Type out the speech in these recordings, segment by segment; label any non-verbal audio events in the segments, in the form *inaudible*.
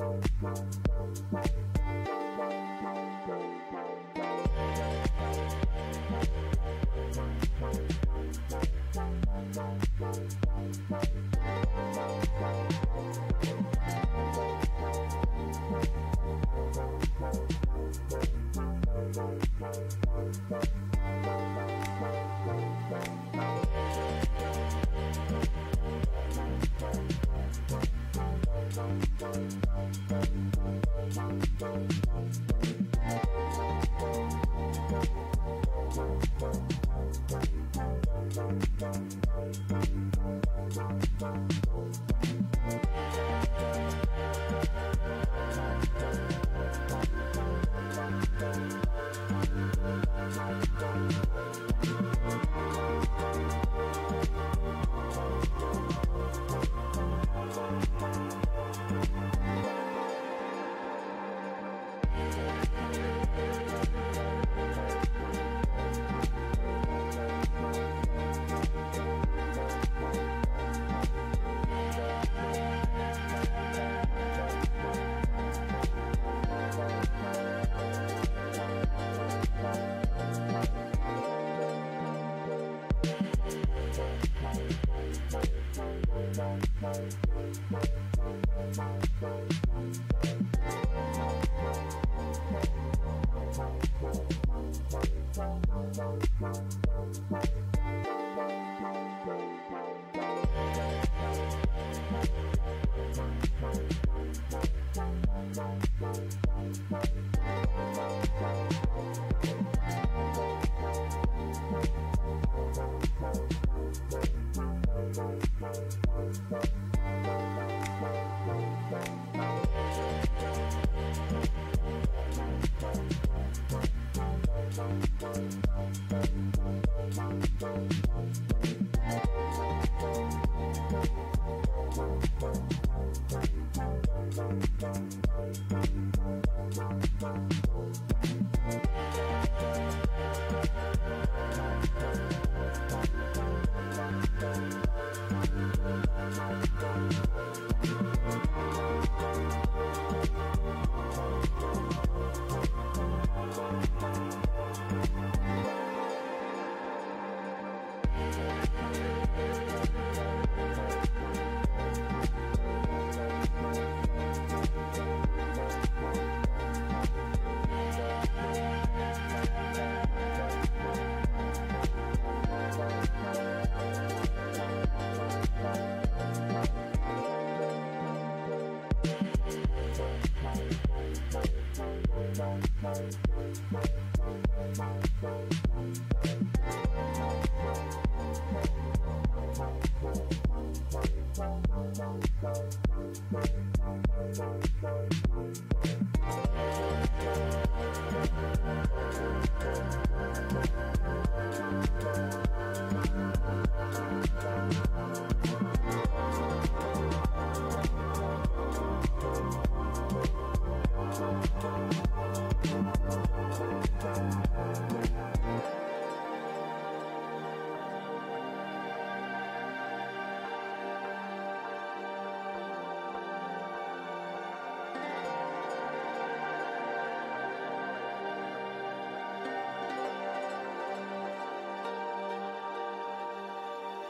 All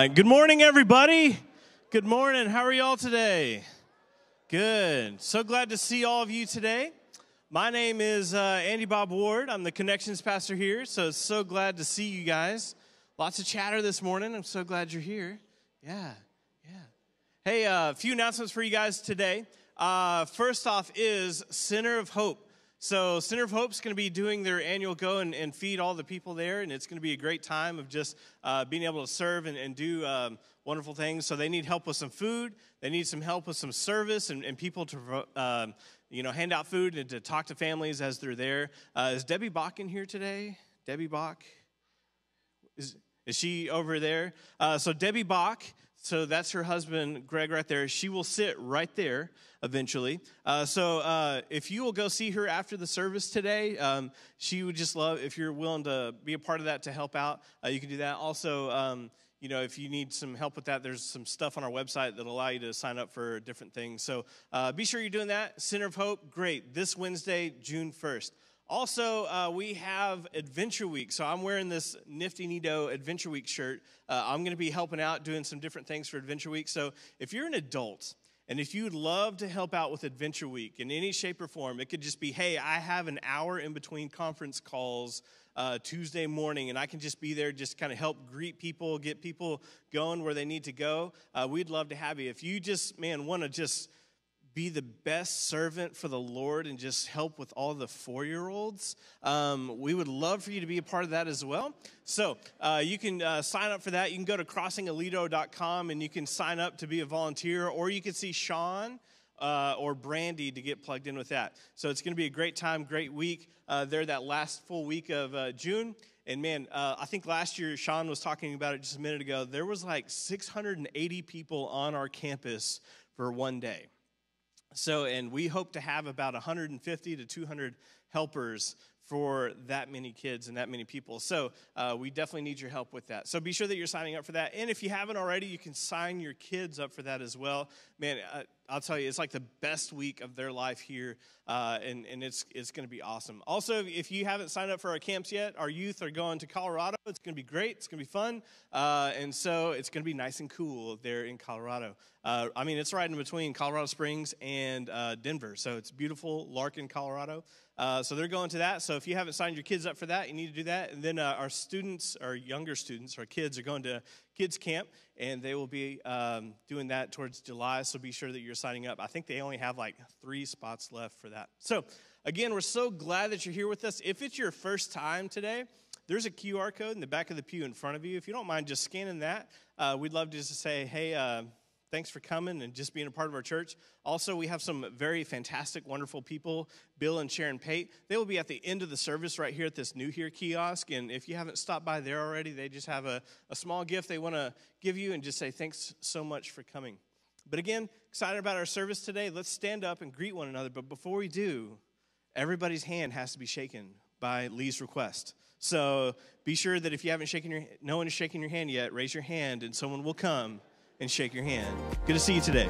right. Good morning, everybody. Good morning. How are y'all today? Good. So glad to see all of you today. My name is uh, Andy Bob Ward. I'm the connections pastor here. So so glad to see you guys. Lots of chatter this morning. I'm so glad you're here. Yeah, yeah. Hey, a uh, few announcements for you guys today. Uh, first off is Center of Hope. So, Center of Hope is going to be doing their annual go and, and, feed all the people there, and it's going to be a great time of just uh, being able to serve and, and do um, wonderful things. So, they need help with some food, they need some help with some service, and, and people to uh, you know hand out food and to talk to families as they're there. Uh, is Debbie Bach in here today? Debbie Bach? Is, is she over there? Uh, so, Debbie Bach so that's her husband, Greg, right there. She will sit right there eventually. Uh, so uh, if you will go see her after the service today, um, she would just love, if you're willing to be a part of that to help out, uh, you can do that. Also, um, you know, if you need some help with that, there's some stuff on our website that'll allow you to sign up for different things. So uh, be sure you're doing that. Center of Hope, great. This Wednesday, June 1st. Also, uh, we have Adventure Week. So I'm wearing this Nifty Nido Adventure Week shirt. Uh, I'm going to be helping out, doing some different things for Adventure Week. So if you're an adult and if you'd love to help out with Adventure Week in any shape or form, it could just be, hey, I have an hour in between conference calls uh, Tuesday morning, and I can just be there, just kind of help greet people, get people going where they need to go. Uh, we'd love to have you. If you just, man, want to just be the best servant for the Lord and just help with all the four year olds, um, we would love for you to be a part of that as well. So uh, you can uh, sign up for that. You can go to crossingaledo.com and you can sign up to be a volunteer, or you can see Sean. Uh, or Brandy to get plugged in with that. So it's going to be a great time, great week uh, there that last full week of uh, June. And man, uh, I think last year Sean was talking about it just a minute ago. There was like 680 people on our campus for one day. So, and we hope to have about 150 to 200 helpers for that many kids and that many people. So, uh, we definitely need your help with that. So, be sure that you're signing up for that. And if you haven't already, you can sign your kids up for that as well. Man, I'll tell you, it's like the best week of their life here, uh, and, and it's, it's going to be awesome. Also, if you haven't signed up for our camps yet, our youth are going to Colorado. It's going to be great. It's going to be fun. Uh, and so it's going to be nice and cool there in Colorado. Uh, I mean, it's right in between Colorado Springs and uh, Denver. So it's beautiful, Larkin, Colorado. Uh, so they're going to that. So if you haven't signed your kids up for that, you need to do that. And then uh, our students, our younger students, our kids are going to kids camp, and they will be um, doing that towards July. So be sure that you're signing up. I think they only have like three spots left for that. So again, we're so glad that you're here with us. If it's your first time today, there's a QR code in the back of the pew in front of you. If you don't mind just scanning that, uh, we'd love to just say, hey, uh, thanks for coming and just being a part of our church. Also, we have some very fantastic, wonderful people, Bill and Sharon Pate. They will be at the end of the service right here at this New Here kiosk. And if you haven't stopped by there already, they just have a, a small gift they want to give you and just say thanks so much for coming. But again, excited about our service today. Let's stand up and greet one another. But before we do, everybody's hand has to be shaken by Lee's request. So be sure that if you haven't shaken your no one is shaking your hand yet, raise your hand and someone will come and shake your hand. Good to see you today.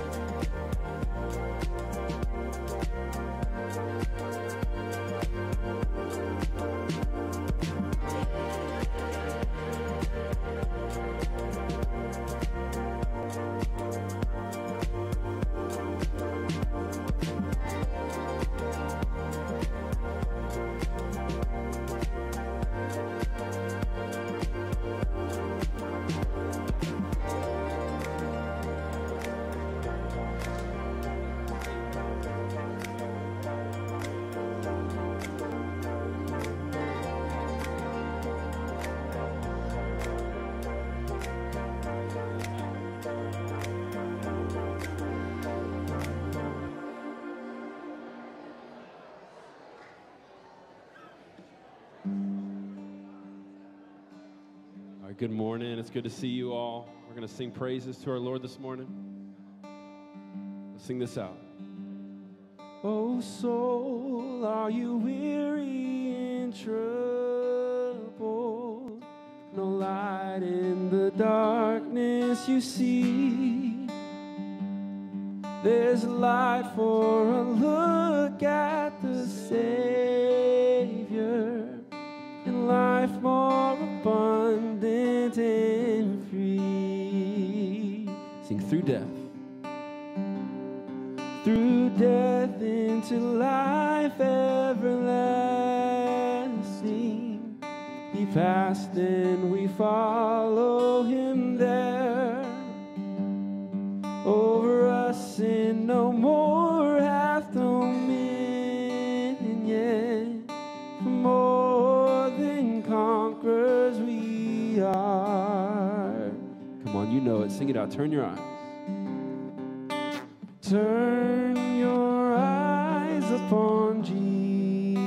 Good morning. It's good to see you all. We're going to sing praises to our Lord this morning. Let's sing this out. Oh, soul, are you weary and troubled? No light in the darkness you see. There's light for a look at Passed and we follow him there. Over us sin no more hath dominion. For more than conquerors we are. Come on, you know it. Sing it out. Turn your eyes. Turn your eyes upon Jesus.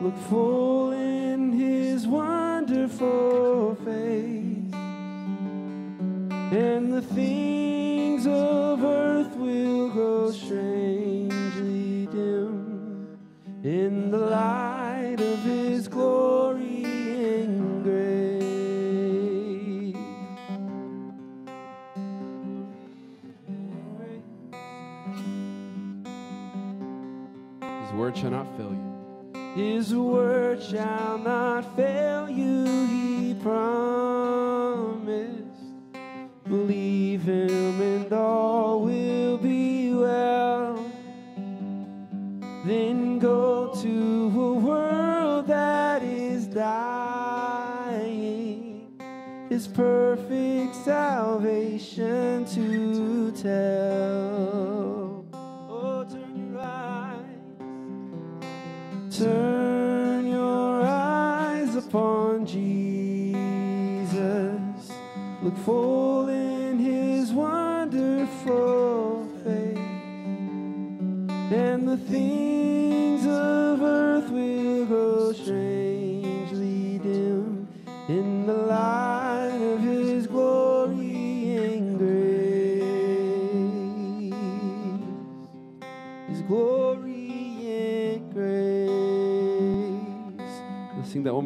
Look full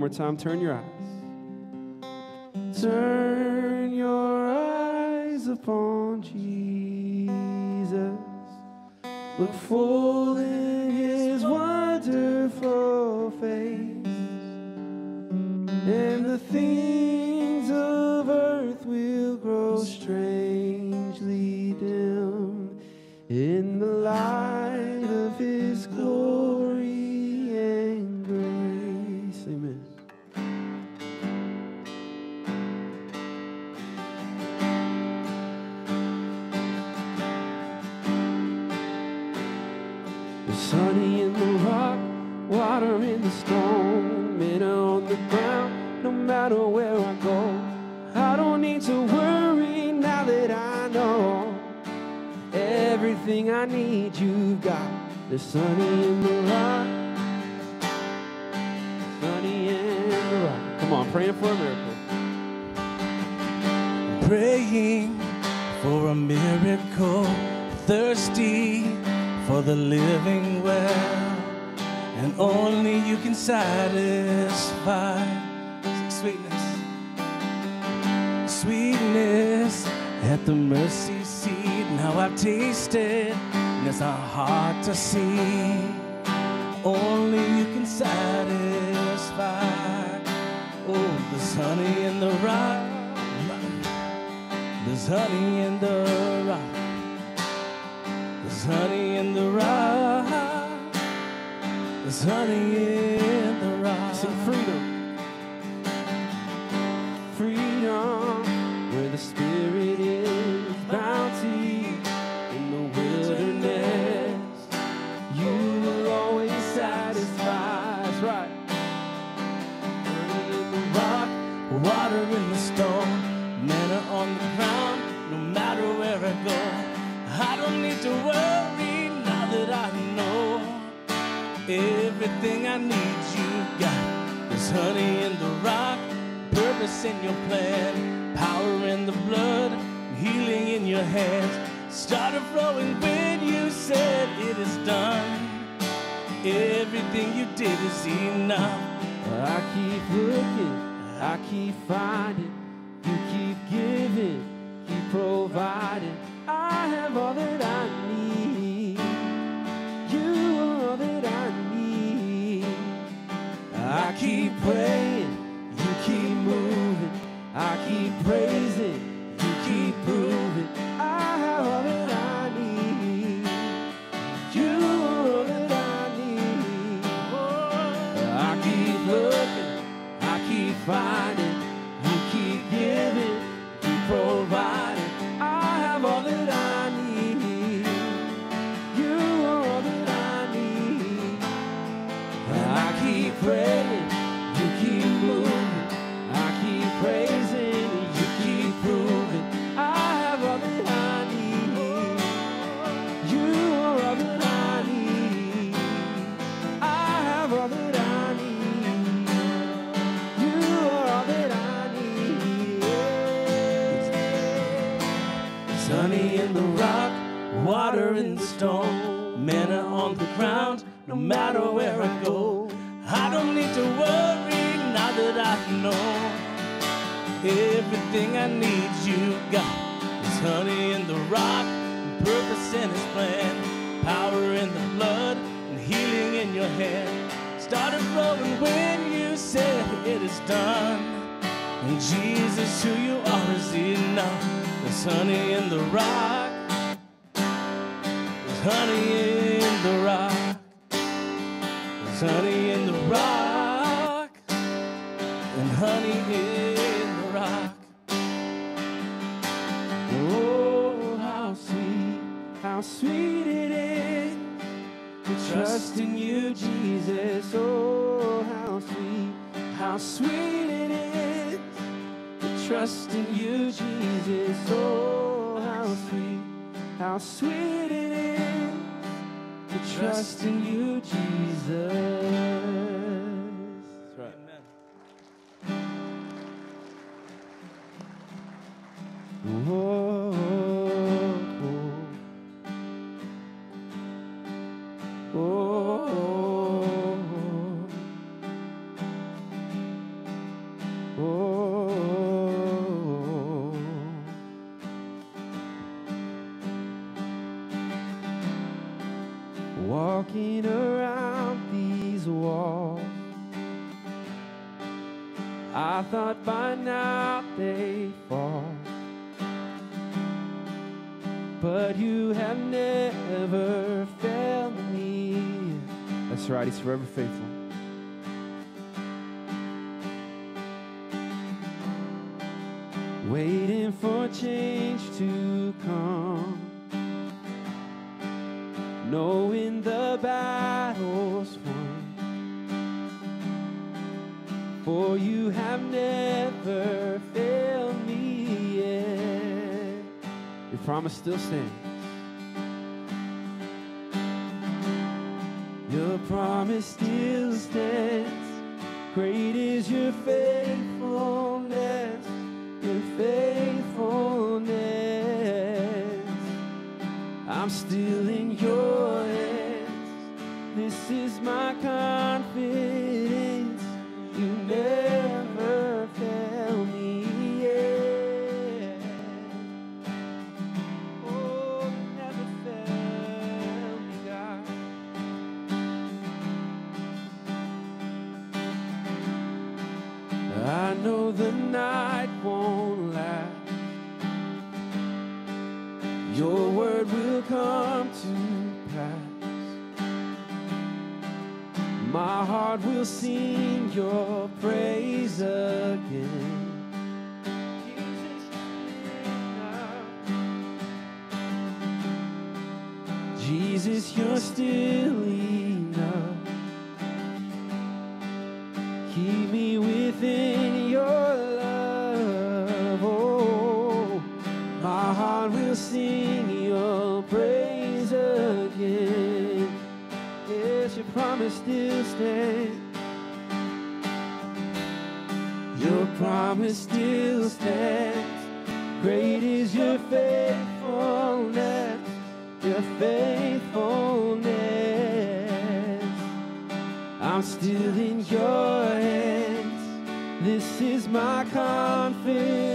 more time. Turn your eyes. The ground, no matter where I go. I don't need to worry now that I know everything I need you've got. There's honey in the rock, honey in the rock. Come on, praying for a miracle. praying for a miracle, thirsty for the living well, and only you can satisfy sweetness, sweetness at the mercy seat. Now I've tasted, and it's not hard to see. Only you can satisfy. Oh, there's honey in the rock. There's honey in the rock. There's honey in the rock. There's honey in the rock. Some freedom. Freedom where the spirit is bounty in the wilderness. You will always satisfy. That's right. Honey in the rock, Water in the stone, manna on the ground. No matter where I go, I don't need to worry everything I need. You got there's honey in the rock, purpose in your plan, power in the blood, healing in your hands. Started flowing when you said it is done. Everything you did is enough. I keep looking, I keep finding, you keep giving, keep providing. I have all that I need. You are all that I need. I keep praying, you keep moving. I keep praising, you keep proving. I have all that I need. You are all that I need. I keep looking, I keep finding. Matter where I go. I don't need to worry now that I know everything I need you got. There's honey in the rock, purpose in his plan, power in the blood, and healing in your hand. Started flowing when you said it is done. And Jesus, who you are, is enough. There's honey in the rock. There's honey in the rock. Honey in the rock. And honey in the rock. Oh, how sweet, how sweet it is to trust in you, Jesus. Oh, how sweet, how sweet it is to trust in you, Jesus. Oh, how sweet, how sweet it is trust in you, Jesus. Still stands. Your promise still stands. Great is your faithfulness, your faithfulness. I'm still in your hands. This is my confidence. Will sing your praise again. Jesus, you're still promise still stands. Great is your faithfulness, your faithfulness. I'm still in your hands. This is my confidence.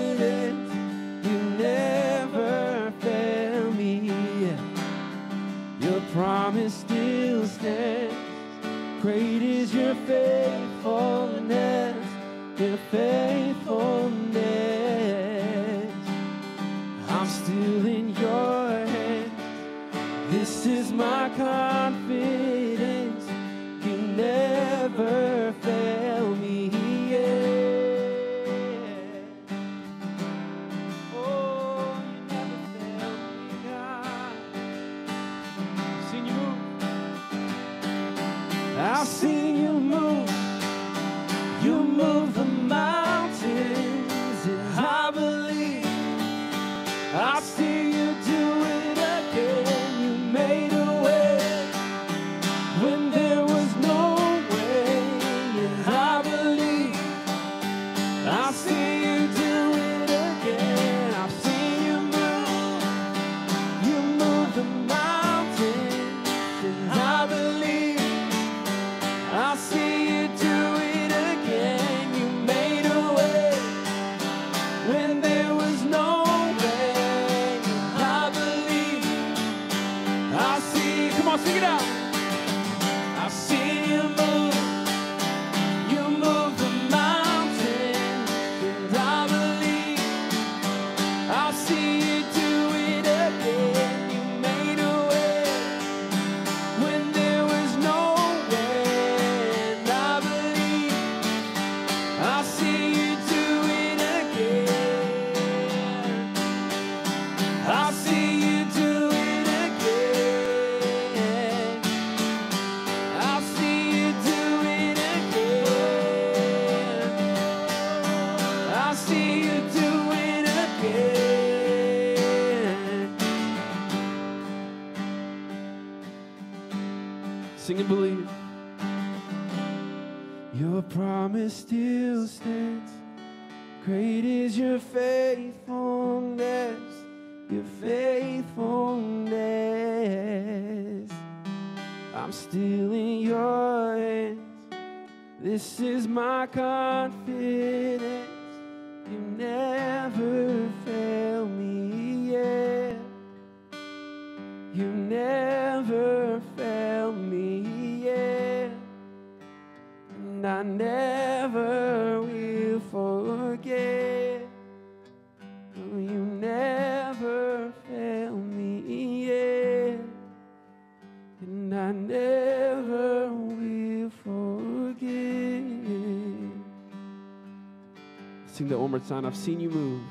More time. I've seen you move.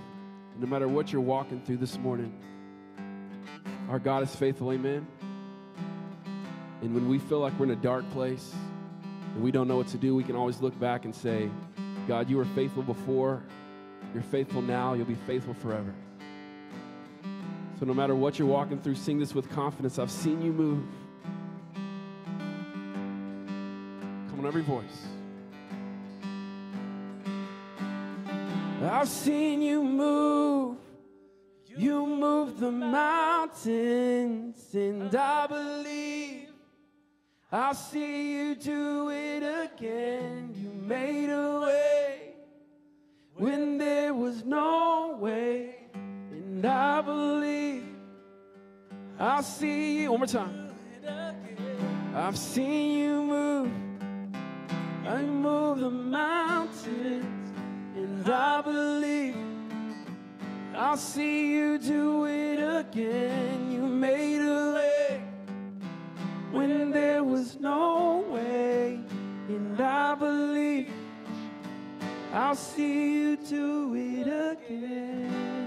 No matter what you're walking through this morning, our God is faithful, amen. And when we feel like we're in a dark place and we don't know what to do, we can always look back and say, God, you were faithful before, you're faithful now, you'll be faithful forever. So no matter what you're walking through, sing this with confidence. I've seen you move. Come on, every voice. I've seen you move. You move the mountains, and I believe I'll see you do it again. You made a way when there was no way, and I believe I'll see you. One more time. I've seen you move. I move the mountains, and I believe I'll see you do it again. You made a way when there was no way, and I believe I'll see you do it again.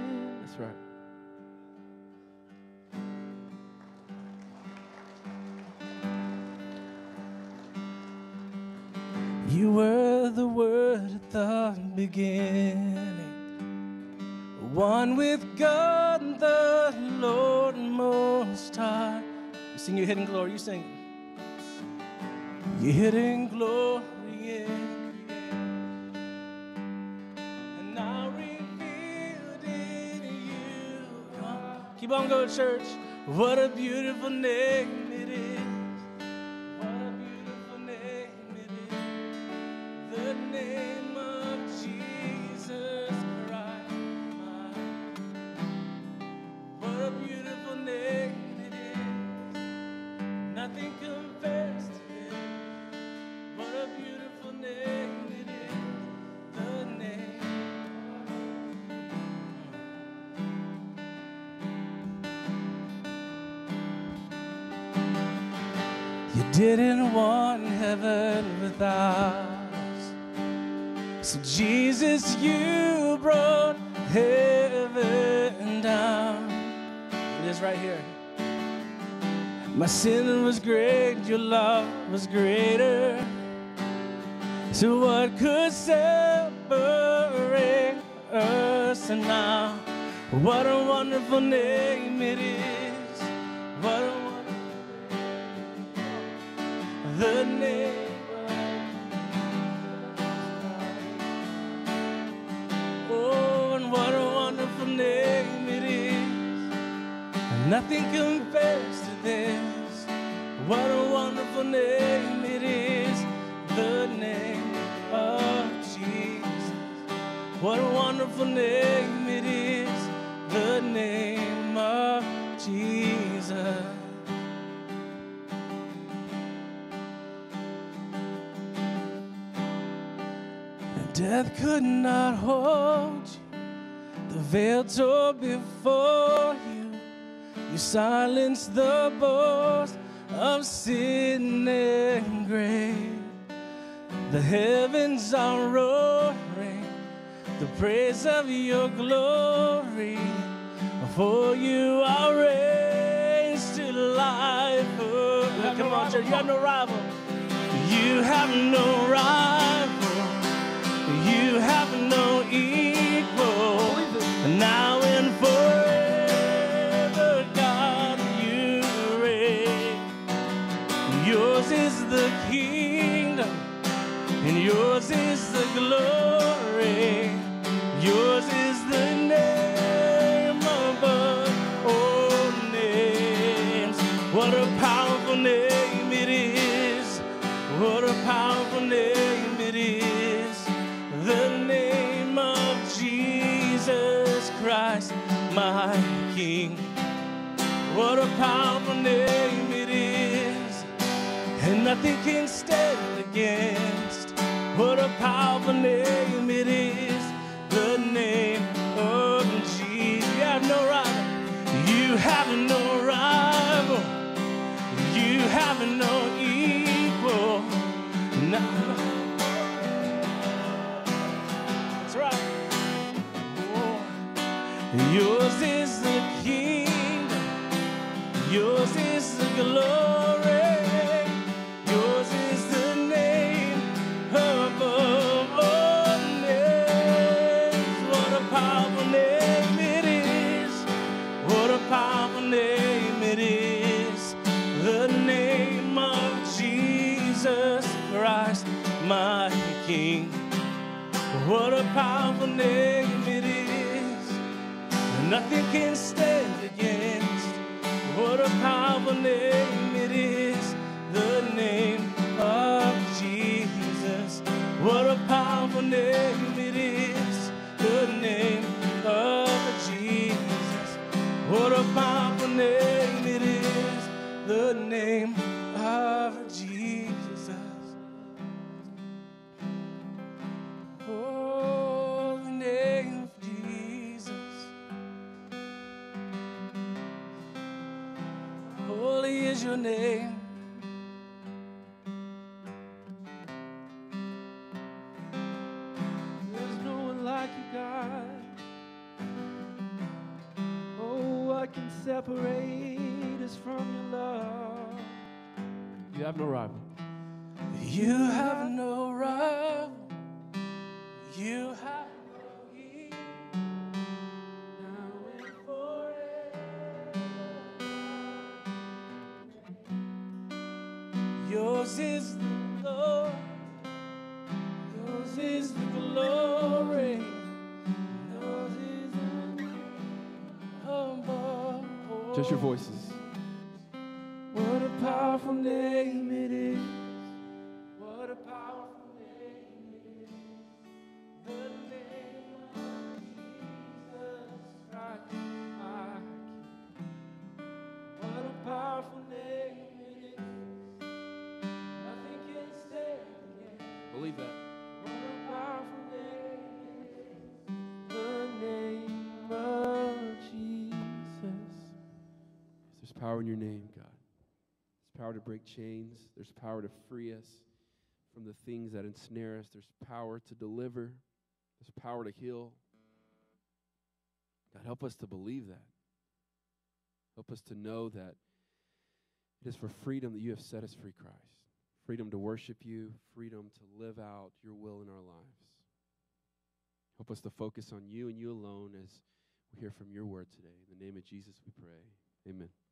The beginning, one with God, the Lord Most High. You sing your hidden glory. You sing your hidden glory. Keep on going, church. What a beautiful name was greater. So, what could separate us And now? What a wonderful name it is. What a wonderful the name Oh, and what a wonderful name it is. Nothing compares to this. What a wonderful name it is. The name of Jesus. What a wonderful name it is. The name of Jesus. And death could not hold you. The veil tore before you. You silenced the boast of sin and grave. The heavens are roaring, the praise of your glory. For you are raised to life. Oh, come on, church, you have no rival. You have no rival. You have no equal. glory. Yours is the name above all names. What a powerful name it is. What a powerful name it is. The name of Jesus Christ, my King. What a powerful name it is. And nothing can stand against. What a powerful name it is. The name of Jesus. You have no rival. You have no rival. You have no equal. No. That's right. Oh. Yours is the kingdom. Yours is the glory. King. What a powerful name it is. Nothing can stand against. What a powerful name it is. The name of Jesus. What a powerful name it is. The name of Jesus. What a powerful name it is. The name name. Break chains. There's power to free us from the things that ensnare us. There's power to deliver. There's power to heal. God, help us to believe that. Help us to know that it is for freedom that you have set us free, Christ. Freedom to worship you, freedom to live out your will in our lives. Help us to focus on you and you alone as we hear from your word today. In the name of Jesus, we pray. Amen.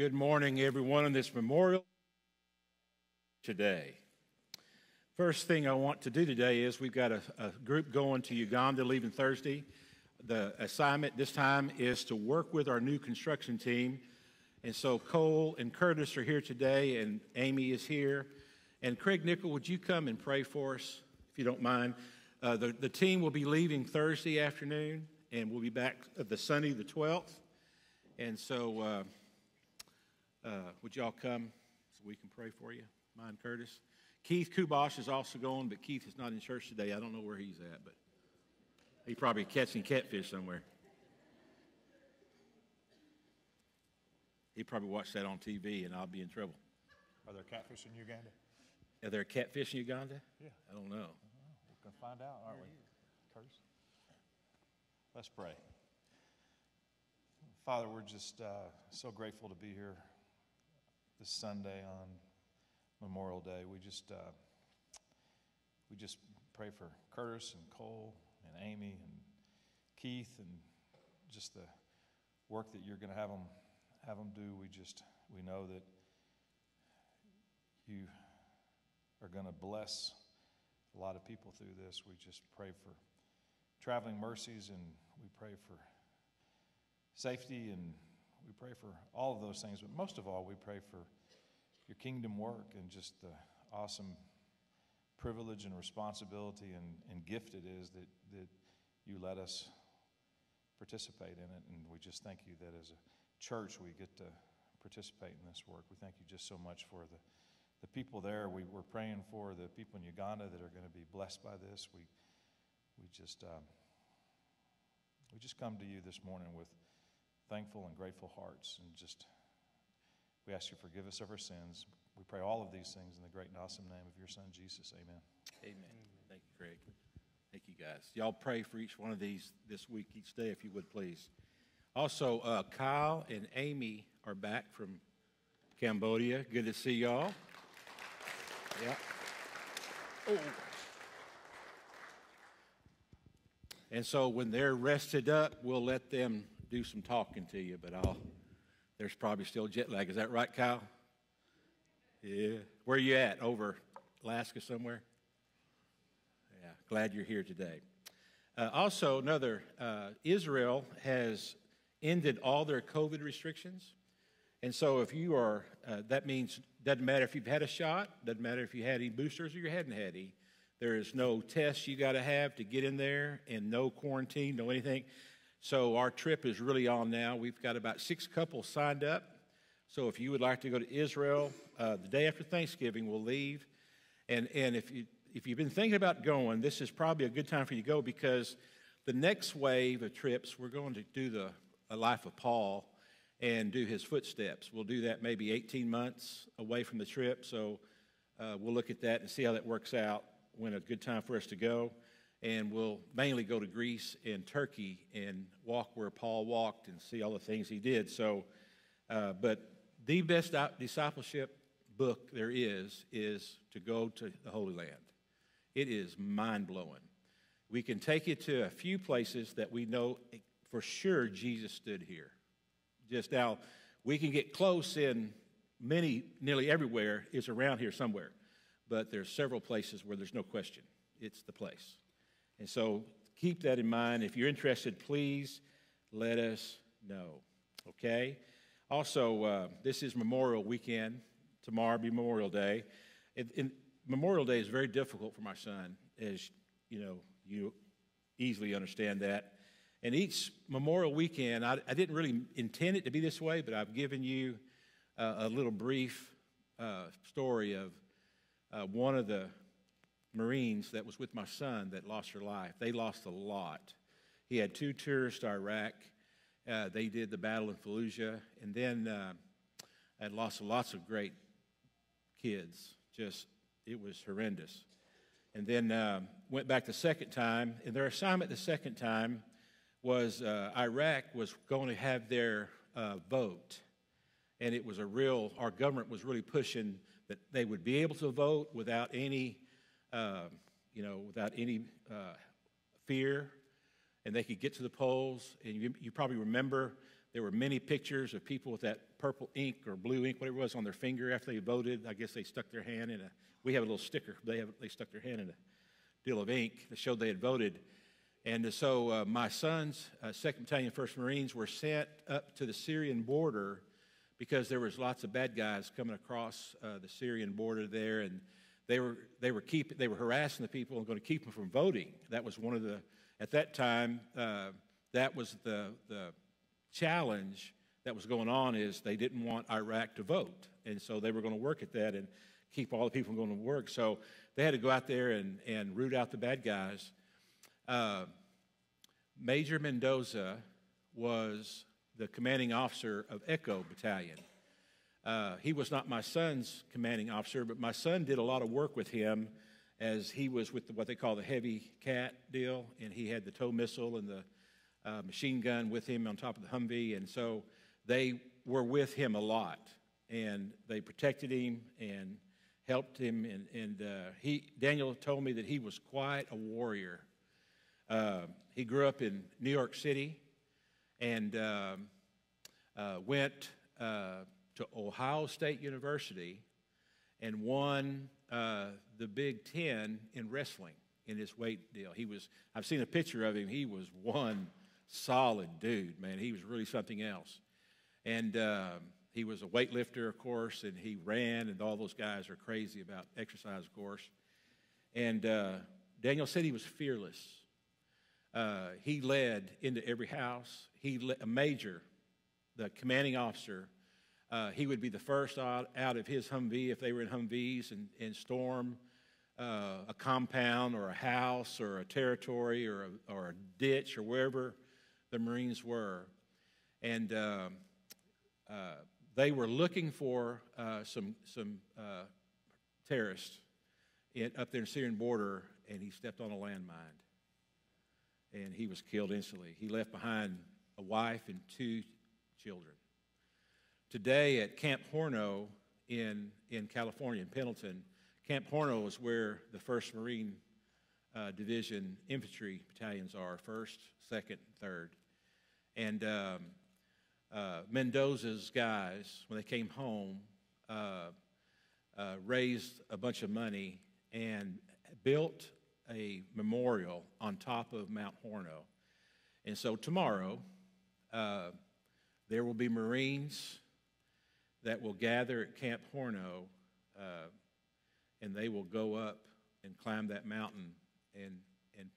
Good morning, everyone, on this memorial today. First thing I want to do today is we've got a, a group going to Uganda leaving Thursday. The assignment this time is to work with our new construction team. And so Cole and Curtis are here today, and Amy is here. And Craig Nickel, would you come and pray for us, if you don't mind? Uh, the, the team will be leaving Thursday afternoon, and we'll be back the Sunday, the 12th. And so, uh, uh, would y'all come so we can pray for you? Mine, Curtis. Keith Kubosh is also going, but Keith is not in church today. I don't know where he's at, but he's probably catching catfish somewhere. He probably watched that on TV, and I'll be in trouble. Are there catfish in Uganda? Are there catfish in Uganda? Yeah. I don't know. We're going to find out, aren't we? Curtis? Let's pray. Father, we're just uh, so grateful to be here this Sunday on Memorial Day. We just uh, we just pray for Curtis and Cole and Amy and Keith and just the work that you're going to have them have them do. We just we know that you are going to bless a lot of people through this. We just pray for traveling mercies, and we pray for safety, and we pray for all of those things. But most of all, we pray for your kingdom work and just the awesome privilege and responsibility and, and gift it is that, that you let us participate in it. And we just thank you that as a church we get to participate in this work. We thank you just so much for the, the people there. We, we're praying for the people in Uganda that are going to be blessed by this. We, we just. Um, we just come to you this morning with thankful and grateful hearts and just we ask you to forgive us of our sins. We pray all of these things in the great and awesome name of your son Jesus. Amen. Amen. Thank you, Greg. Thank you, guys. Y'all pray for each one of these this week, each day, if you would, please. Also, uh, Kyle and Amy are back from Cambodia. Good to see y'all. Yeah. Oh. And so when they're rested up, we'll let them do some talking to you, but I'll, there's probably still jet lag. Is that right, Kyle? Yeah. Where are you at? Over Alaska somewhere? Yeah. Glad you're here today. Uh, also, another, uh, Israel has ended all their COVID restrictions. And so if you are, uh, that means, doesn't matter if you've had a shot, doesn't matter if you had any boosters or you hadn't had any. There is no test you got to have to get in there and no quarantine, no anything. So our trip is really on now. We've got about six couples signed up. So if you would like to go to Israel, uh, the day after Thanksgiving, we'll leave. And, and if, you, if you've been thinking about going, this is probably a good time for you to go because the next wave of trips, we're going to do the life of Paul and do his footsteps. We'll do that maybe 18 months away from the trip. So uh, we'll look at that and see how that works out when a good time for us to go. And we'll mainly go to Greece and Turkey and walk where Paul walked and see all the things he did. So, uh, but the best discipleship book there is is to go to the Holy Land. It is mind blowing. We can take you to a few places that we know for sure Jesus stood here. Just now, we can get close in many, nearly everywhere is around here somewhere but there's several places where there's no question. It's the place. And so keep that in mind. If you're interested, please let us know. Okay? Also, uh, this is Memorial Weekend. Tomorrow be Memorial Day. And, Memorial Day is very difficult for my son, as you know, you easily understand that. And each Memorial Weekend, I, I didn't really intend it to be this way, but I've given you uh, a little brief uh, story of uh, one of the Marines that was with my son that lost her life. They lost a lot. He had two tours to Iraq. Uh, they did the battle in Fallujah, and then uh, had lost lots of great kids. Just it was horrendous. And then uh, went back the second time, and their assignment the second time was uh, Iraq was going to have their uh, vote, and it was a real. Our government was really pushing that they would be able to vote without any, uh, you know, without any uh, fear, and they could get to the polls. And you, you, probably remember there were many pictures of people with that purple ink or blue ink, whatever it was, on their finger after they voted. I guess they stuck their hand in a. We have a little sticker. They have they stuck their hand in a deal of ink that showed they had voted. And so uh, my sons, uh, 2nd Battalion, 1st Marines, were sent up to the Syrian border because there was lots of bad guys coming across uh, the Syrian border there, and they were they were keeping they were harassing the people and going to keep them from voting. That was one of the at that time uh, that was the the challenge that was going on is they didn't want Iraq to vote, and so they were going to work at that and keep all the people going to work. So they had to go out there and and root out the bad guys. Uh, Major Mendoza was the commanding officer of Echo Battalion. Uh, he was not my son's commanding officer, but my son did a lot of work with him as he was with the, what they call the heavy CAAT deal, and he had the tow missile and the uh, machine gun with him on top of the Humvee, and so they were with him a lot, and they protected him and helped him, and, and uh, he Daniel told me that he was quite a warrior. Uh, he grew up in New York City and um, uh, went uh, to Ohio State University and won uh, the Big Ten in wrestling in his weight deal. He was, I've seen a picture of him. He was one solid dude, man. He was really something else. And um, he was a weightlifter, of course, and he ran, and all those guys are crazy about exercise, of course. And uh, Daniel said he was fearless. Uh, he led into every house. He a major, the commanding officer. Uh, he would be the first out, out of his Humvee if they were in Humvees and, and storm uh, a compound or a house or a territory or a, or a ditch or wherever the Marines were. And um, uh, they were looking for uh, some, some uh, terrorists in, up there in the Syrian border, and he stepped on a landmine. And he was killed instantly. He left behind a wife and two children. Today at Camp Horno in, in California, in Pendleton, Camp Horno is where the 1st Marine uh, Division infantry battalions are 1st, 2nd, 3rd. And um, uh, Mendoza's guys, when they came home, uh, uh, raised a bunch of money and built a memorial on top of Mount Horno. And so tomorrow, uh, there will be Marines that will gather at Camp Horno uh, and they will go up and climb that mountain and, and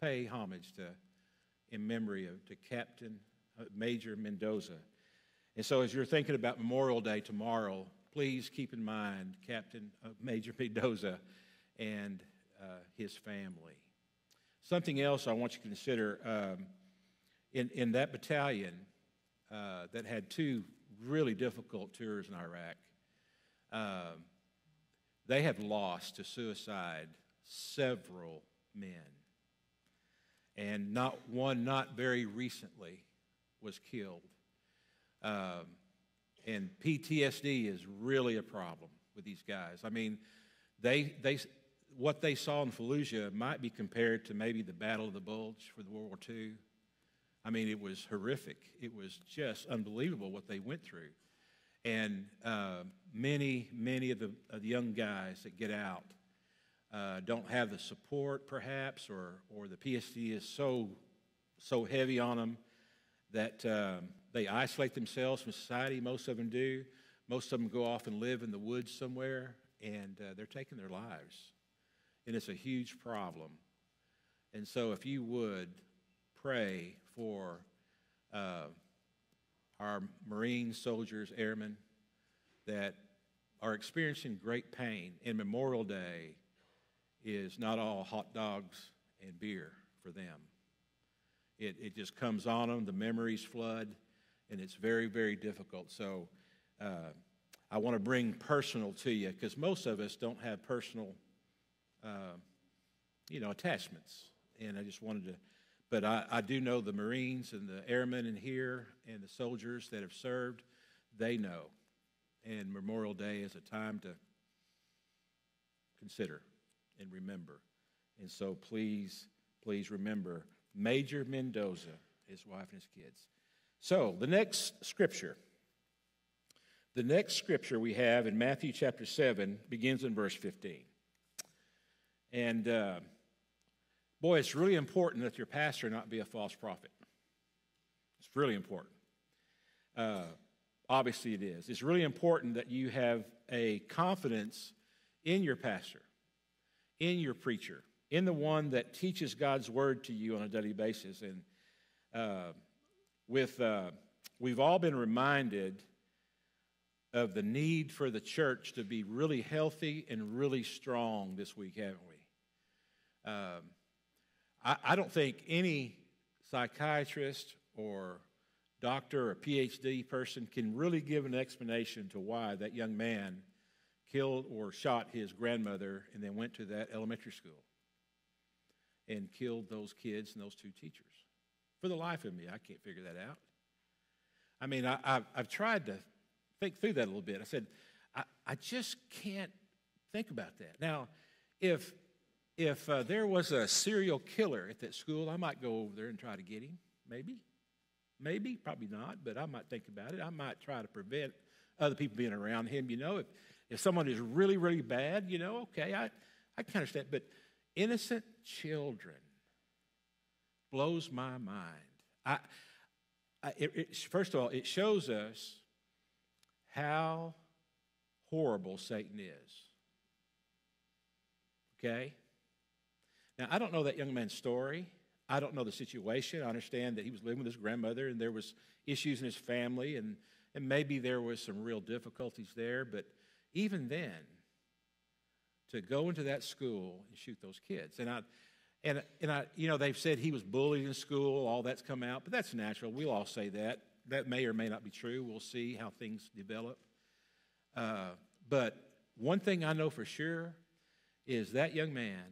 pay homage to, in memory of to Captain uh, Major Mendoza. And so, as you're thinking about Memorial Day tomorrow, please keep in mind Captain uh, Major *laughs* Mendoza and uh, his family. Something else I want you to consider um, in, in that battalion uh, that had two really difficult tours in Iraq. Um, they have lost to suicide several men. And not one, not very recently, was killed. Um, and PTSD is really a problem with these guys. I mean, they, they, what they saw in Fallujah might be compared to maybe the Battle of the Bulge for the World War II. I mean, it was horrific. It was just unbelievable what they went through. And uh, many, many of the, of the, young guys that get out uh, don't have the support, perhaps, or, or the PSD is so, so heavy on them that um, they isolate themselves from society. Most of them do. Most of them go off and live in the woods somewhere, and uh, they're taking their lives. And it's a huge problem. And so, if you would pray for uh, our Marine soldiers, airmen that are experiencing great pain. And Memorial Day is not all hot dogs and beer for them. It, it just comes on them, the memories flood, and it's very, very difficult. So uh, I want to bring personal to you because most of us don't have personal, uh, you know, attachments. And I just wanted to but I, I do know the Marines and the airmen in here and the soldiers that have served, they know. And Memorial Day is a time to consider and remember. And so please, please remember Major Mendoza, his wife and his kids. So the next scripture, the next scripture we have in Matthew chapter 7 begins in verse 15. And. Uh, Boy, it's really important that your pastor not be a false prophet. It's really important. Uh, obviously, it is. It's really important that you have a confidence in your pastor, in your preacher, in the one that teaches God's word to you on a daily basis. And uh, with, uh, we've all been reminded of the need for the church to be really healthy and really strong this week, haven't we? Um, I, I don't think any psychiatrist or doctor or PhD person can really give an explanation to why that young man killed or shot his grandmother and then went to that elementary school and killed those kids and those two teachers. For the life of me, I can't figure that out. I mean, I, have I've tried to think through that a little bit. I said, I, I just can't think about that. Now, if if uh, there was a serial killer at that school, I might go over there and try to get him. Maybe. Maybe, probably not, but I might think about it. I might try to prevent other people being around him. You know, if, if someone is really, really bad, you know, okay, I, I can understand. But innocent children blows my mind. I, I it, it, first of all, it shows us how horrible Satan is. Okay? Now, I don't know that young man's story. I don't know the situation. I understand that he was living with his grandmother and there was issues in his family and, and maybe there was some real difficulties there. But even then, to go into that school and shoot those kids. And I, and, and I, you know, they've said he was bullied in school, all that's come out, but that's natural. We'll all say that. That may or may not be true. We'll see how things develop. Uh, but one thing I know for sure is that young man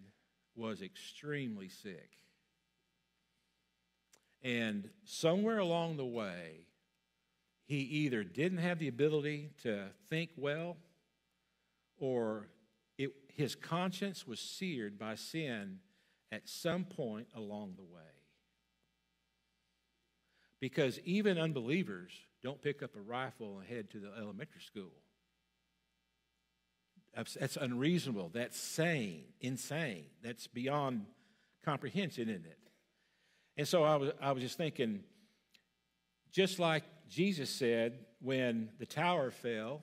was extremely sick. And somewhere along the way, he either didn't have the ability to think well or it, his conscience was seared by sin at some point along the way. Because even unbelievers don't pick up a rifle and head to the elementary school. That's, unreasonable. That's sane, insane. That's beyond comprehension, isn't it? And so I was, I was just thinking, just like Jesus said when the tower fell,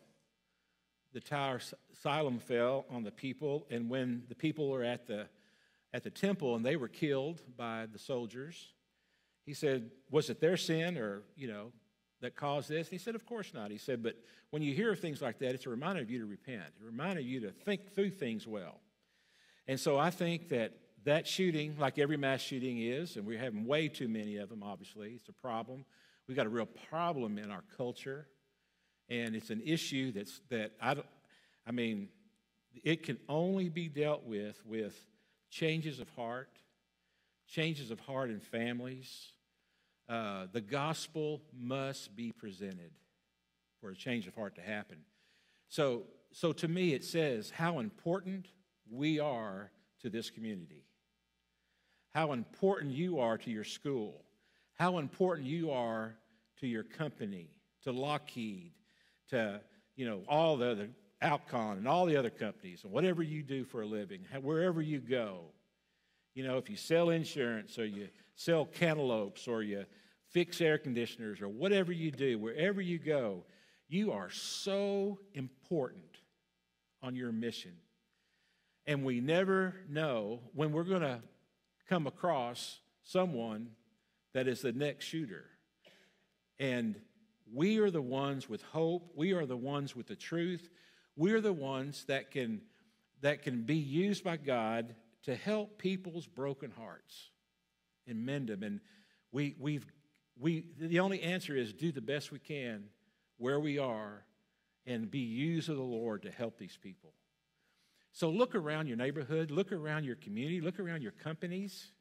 the tower Siloam fell on the people, and when the people were at the at the temple and they were killed by the soldiers, he said, "Was it their sin, or you know, that caused this?" And he said, "Of course not." He said, "But when you hear things like that, it's a reminder of you to repent, a reminder of you to think through things well." And so I think that that shooting, like every mass shooting is, and we're having way too many of them. Obviously, it's a problem. We've got a real problem in our culture and it's an issue that's that I don't, I mean, it can only be dealt with with changes of heart, changes of heart in families. Uh, the gospel must be presented for a change of heart to happen. So, so to me, it says how important we are to this community, how important you are to your school, how important you are to your company, to Lockheed, to, you know, all the other, Alcon and all the other companies, and whatever you do for a living, wherever you go. You know, if you sell insurance or you sell cantaloupes or you fix air conditioners or whatever you do, wherever you go, you are so important on your mission. And we never know when we're going to come across someone that is the next shooter. And we are the ones with hope. We are the ones with the truth. We are the ones that can, that can be used by God to help people's broken hearts and mend them. And we, we've, we, the only answer is do the best we can where we are and be used of the Lord to help these people. So look around your neighborhood, look around your community, look around your companies.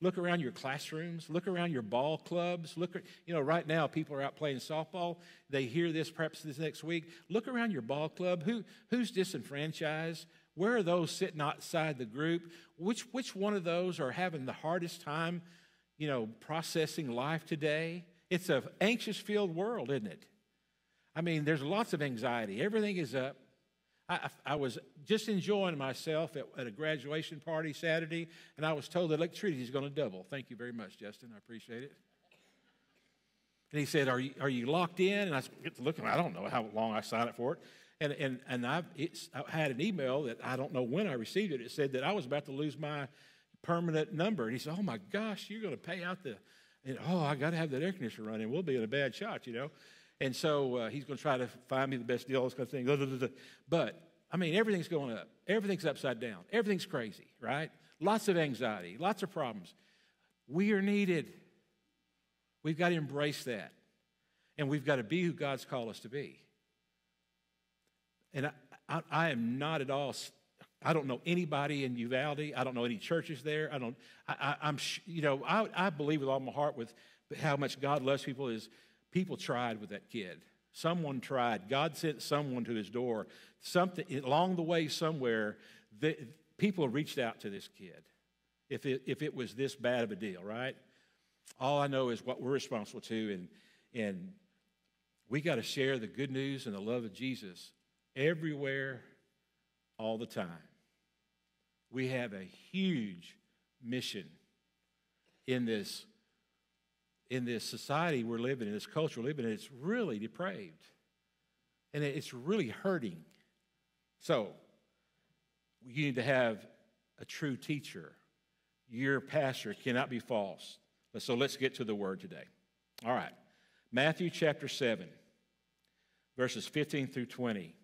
Look around your classrooms. Look around your ball clubs. Look, you know, right now people are out playing softball. They hear this perhaps this next week. Look around your ball club. Who, who's disenfranchised? Where are those sitting outside the group? Which, which one of those are having the hardest time, you know, processing life today? It's an anxious filled world, isn't it? I mean, there's lots of anxiety. Everything is up. I, I, was just enjoying myself at, at, a graduation party Saturday, and I was told that electricity is going to double. Thank you very much, Justin. I appreciate it. And he said, Are you, are you locked in? And I get to looking, I don't know how long I signed up for it. And, and, and I've, I had an email that I don't know when I received it. It said that I was about to lose my permanent number. And he said, Oh my gosh, you're going to pay out the, and, oh, I got to have that air conditioner running. We'll be in a bad shot, you know. And so uh, he's going to try to find me the best deal, this kind of thing. But, I mean, everything's going up. Everything's upside down. Everything's crazy, right? Lots of anxiety, lots of problems. We are needed. We've got to embrace that. And we've got to be who God's called us to be. And I, I, I am not at all I don't know anybody in Uvalde. I don't know any churches there. I don't. I, am you know. I, I believe with all my heart with how much God loves people is People tried with that kid. Someone tried. God sent someone to his door. Something along the way, somewhere, the, people reached out to this kid. If it, if it was this bad of a deal, right? All I know is what we're responsible to, and and we got to share the good news and the love of Jesus everywhere, all the time. we have a huge mission in this in this society we're living in, this culture we're living in. It's really depraved, and it's really hurting. So, you need to have a true teacher. Your pastor cannot be false. So let's get to the word today. All right. Matthew chapter 7, verses 15 through 20.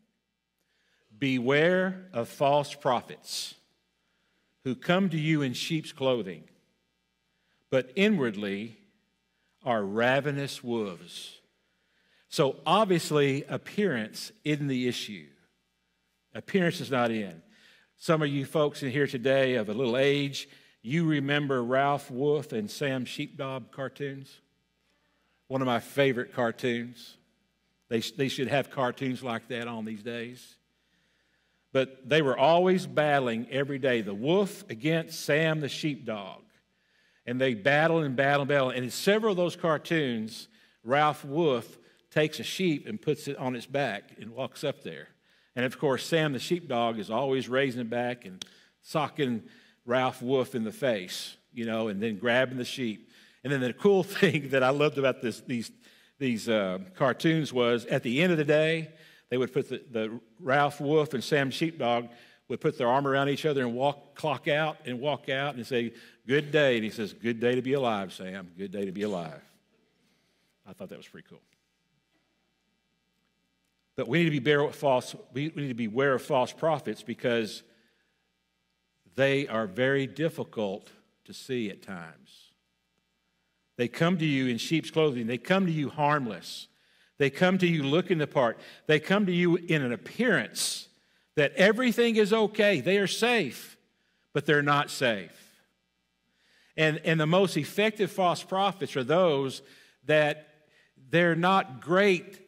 Beware of false prophets who come to you in sheep's clothing, but inwardly are ravenous wolves. So obviously, appearance isn't the issue. Appearance is not in. Some of you folks in here today of a little age, you remember Ralph Wolf and Sam Sheepdog cartoons? One of my favorite cartoons. They, they should have cartoons like that on these days. But they were always battling every day the wolf against Sam the sheepdog. And they battle and battle and battle. And in several of those cartoons, Ralph Wolf takes a sheep and puts it on its back and walks up there. And of course, Sam the sheepdog is always raising it back and socking Ralph Wolf in the face, you know, and then grabbing the sheep. And then the cool *laughs* thing that I loved about this, these, these uh, cartoons was at the end of the day, they would put the, the Ralph Wolf and Sam Sheepdog would put their arm around each other and walk, clock out and walk out and say, Good day. And he says, Good day to be alive, Sam. Good day to be alive. I thought that was pretty cool. But we need to be beware of false, we need to be aware of false prophets because they are very difficult to see at times. They come to you in sheep's clothing. They come to you harmless. They come to you looking the part. They come to you in an appearance that everything is okay. They are safe, but they're not safe. And, and the most effective false prophets are those that they're not great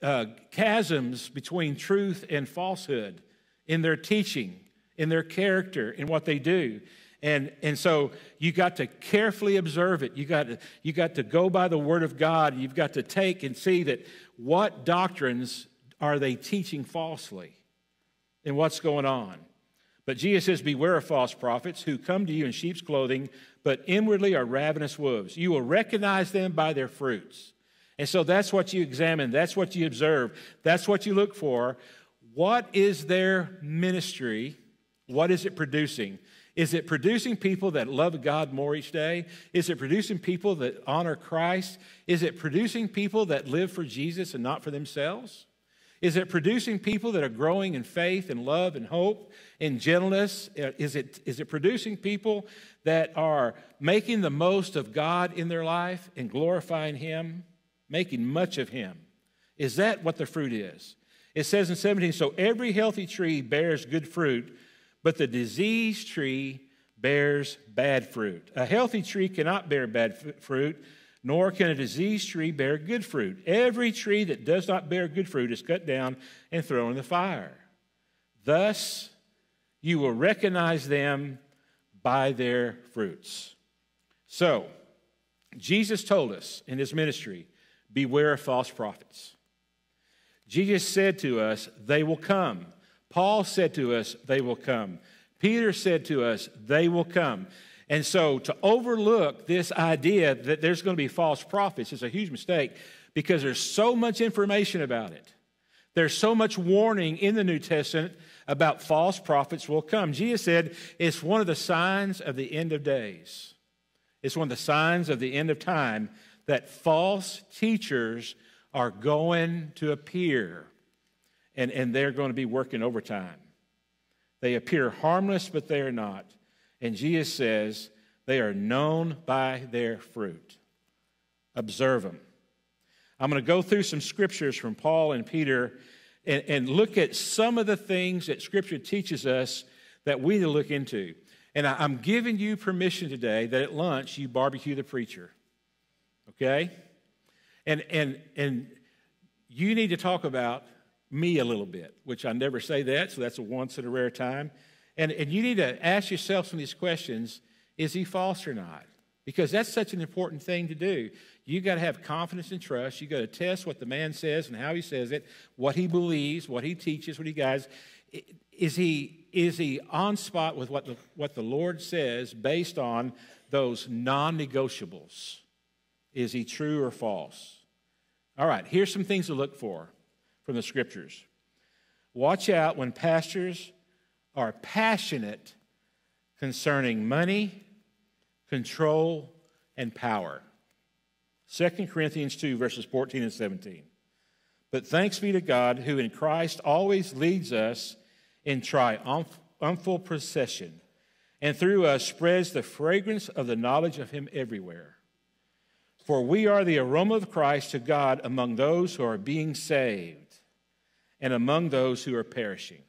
uh, chasms between truth and falsehood in their teaching in their character, in what they do. And, and so you got to carefully observe it. You got, to, you got to go by the Word of God. You've got to take and see that what doctrines are they teaching falsely and what's going on. But Jesus says, Beware of false prophets who come to you in sheep's clothing, but inwardly are ravenous wolves. You will recognize them by their fruits. And so that's what you examine, that's what you observe, that's what you look for. What is their ministry? What is it producing? Is it producing people that love God more each day? Is it producing people that honor Christ? Is it producing people that live for Jesus and not for themselves? Is it producing people that are growing in faith and love and hope and gentleness? Uh, is it, is it producing people that are making the most of God in their life and glorifying Him, making much of Him? Is that what the fruit is? It says in 17, so every healthy tree bears good fruit but the diseased tree bears bad fruit. A healthy tree cannot bear bad f- fruit, nor can a diseased tree bear good fruit. Every tree that does not bear good fruit is cut down and thrown in the fire. Thus, you will recognize them by their fruits. So, Jesus told us in his ministry beware of false prophets. Jesus said to us, They will come. Paul said to us, They will come. Peter said to us, They will come. And so to overlook this idea that there's going to be false prophets is a huge mistake because there's so much information about it. There's so much warning in the New Testament about false prophets will come. Jesus said it's one of the signs of the end of days. It's one of the signs of the end of time that false teachers are going to appear and, and they're going to be working overtime. They appear harmless, but they are not. And Jesus says they are known by their fruit. Observe them. I'm going to go through some scriptures from Paul and Peter and, and look at some of the things that Scripture teaches us that we need to look into. And I, I'm giving you permission today that at lunch you barbecue the preacher. Okay? And, and, and you need to talk about me a little bit, which I never say that, so that's a once in a rare time. And, and you need to ask yourself some of these questions is he false or not? Because that's such an important thing to do. You got to have confidence and trust. You got to test what the man says and how he says it, what he believes, what he teaches, what he guides. is he, is he on spot with what the, what the Lord says based on those non negotiables? Is he true or false? All right, here's some things to look for from the scriptures. Watch out when pastors are passionate concerning money, control, and power. 2 Corinthians 2, verses 14 and 17. But thanks be to God who in Christ always leads us in triumphal procession, and through us spreads the fragrance of the knowledge of Him everywhere. For we are the aroma of Christ to God among those who are being saved and among those who are perishing.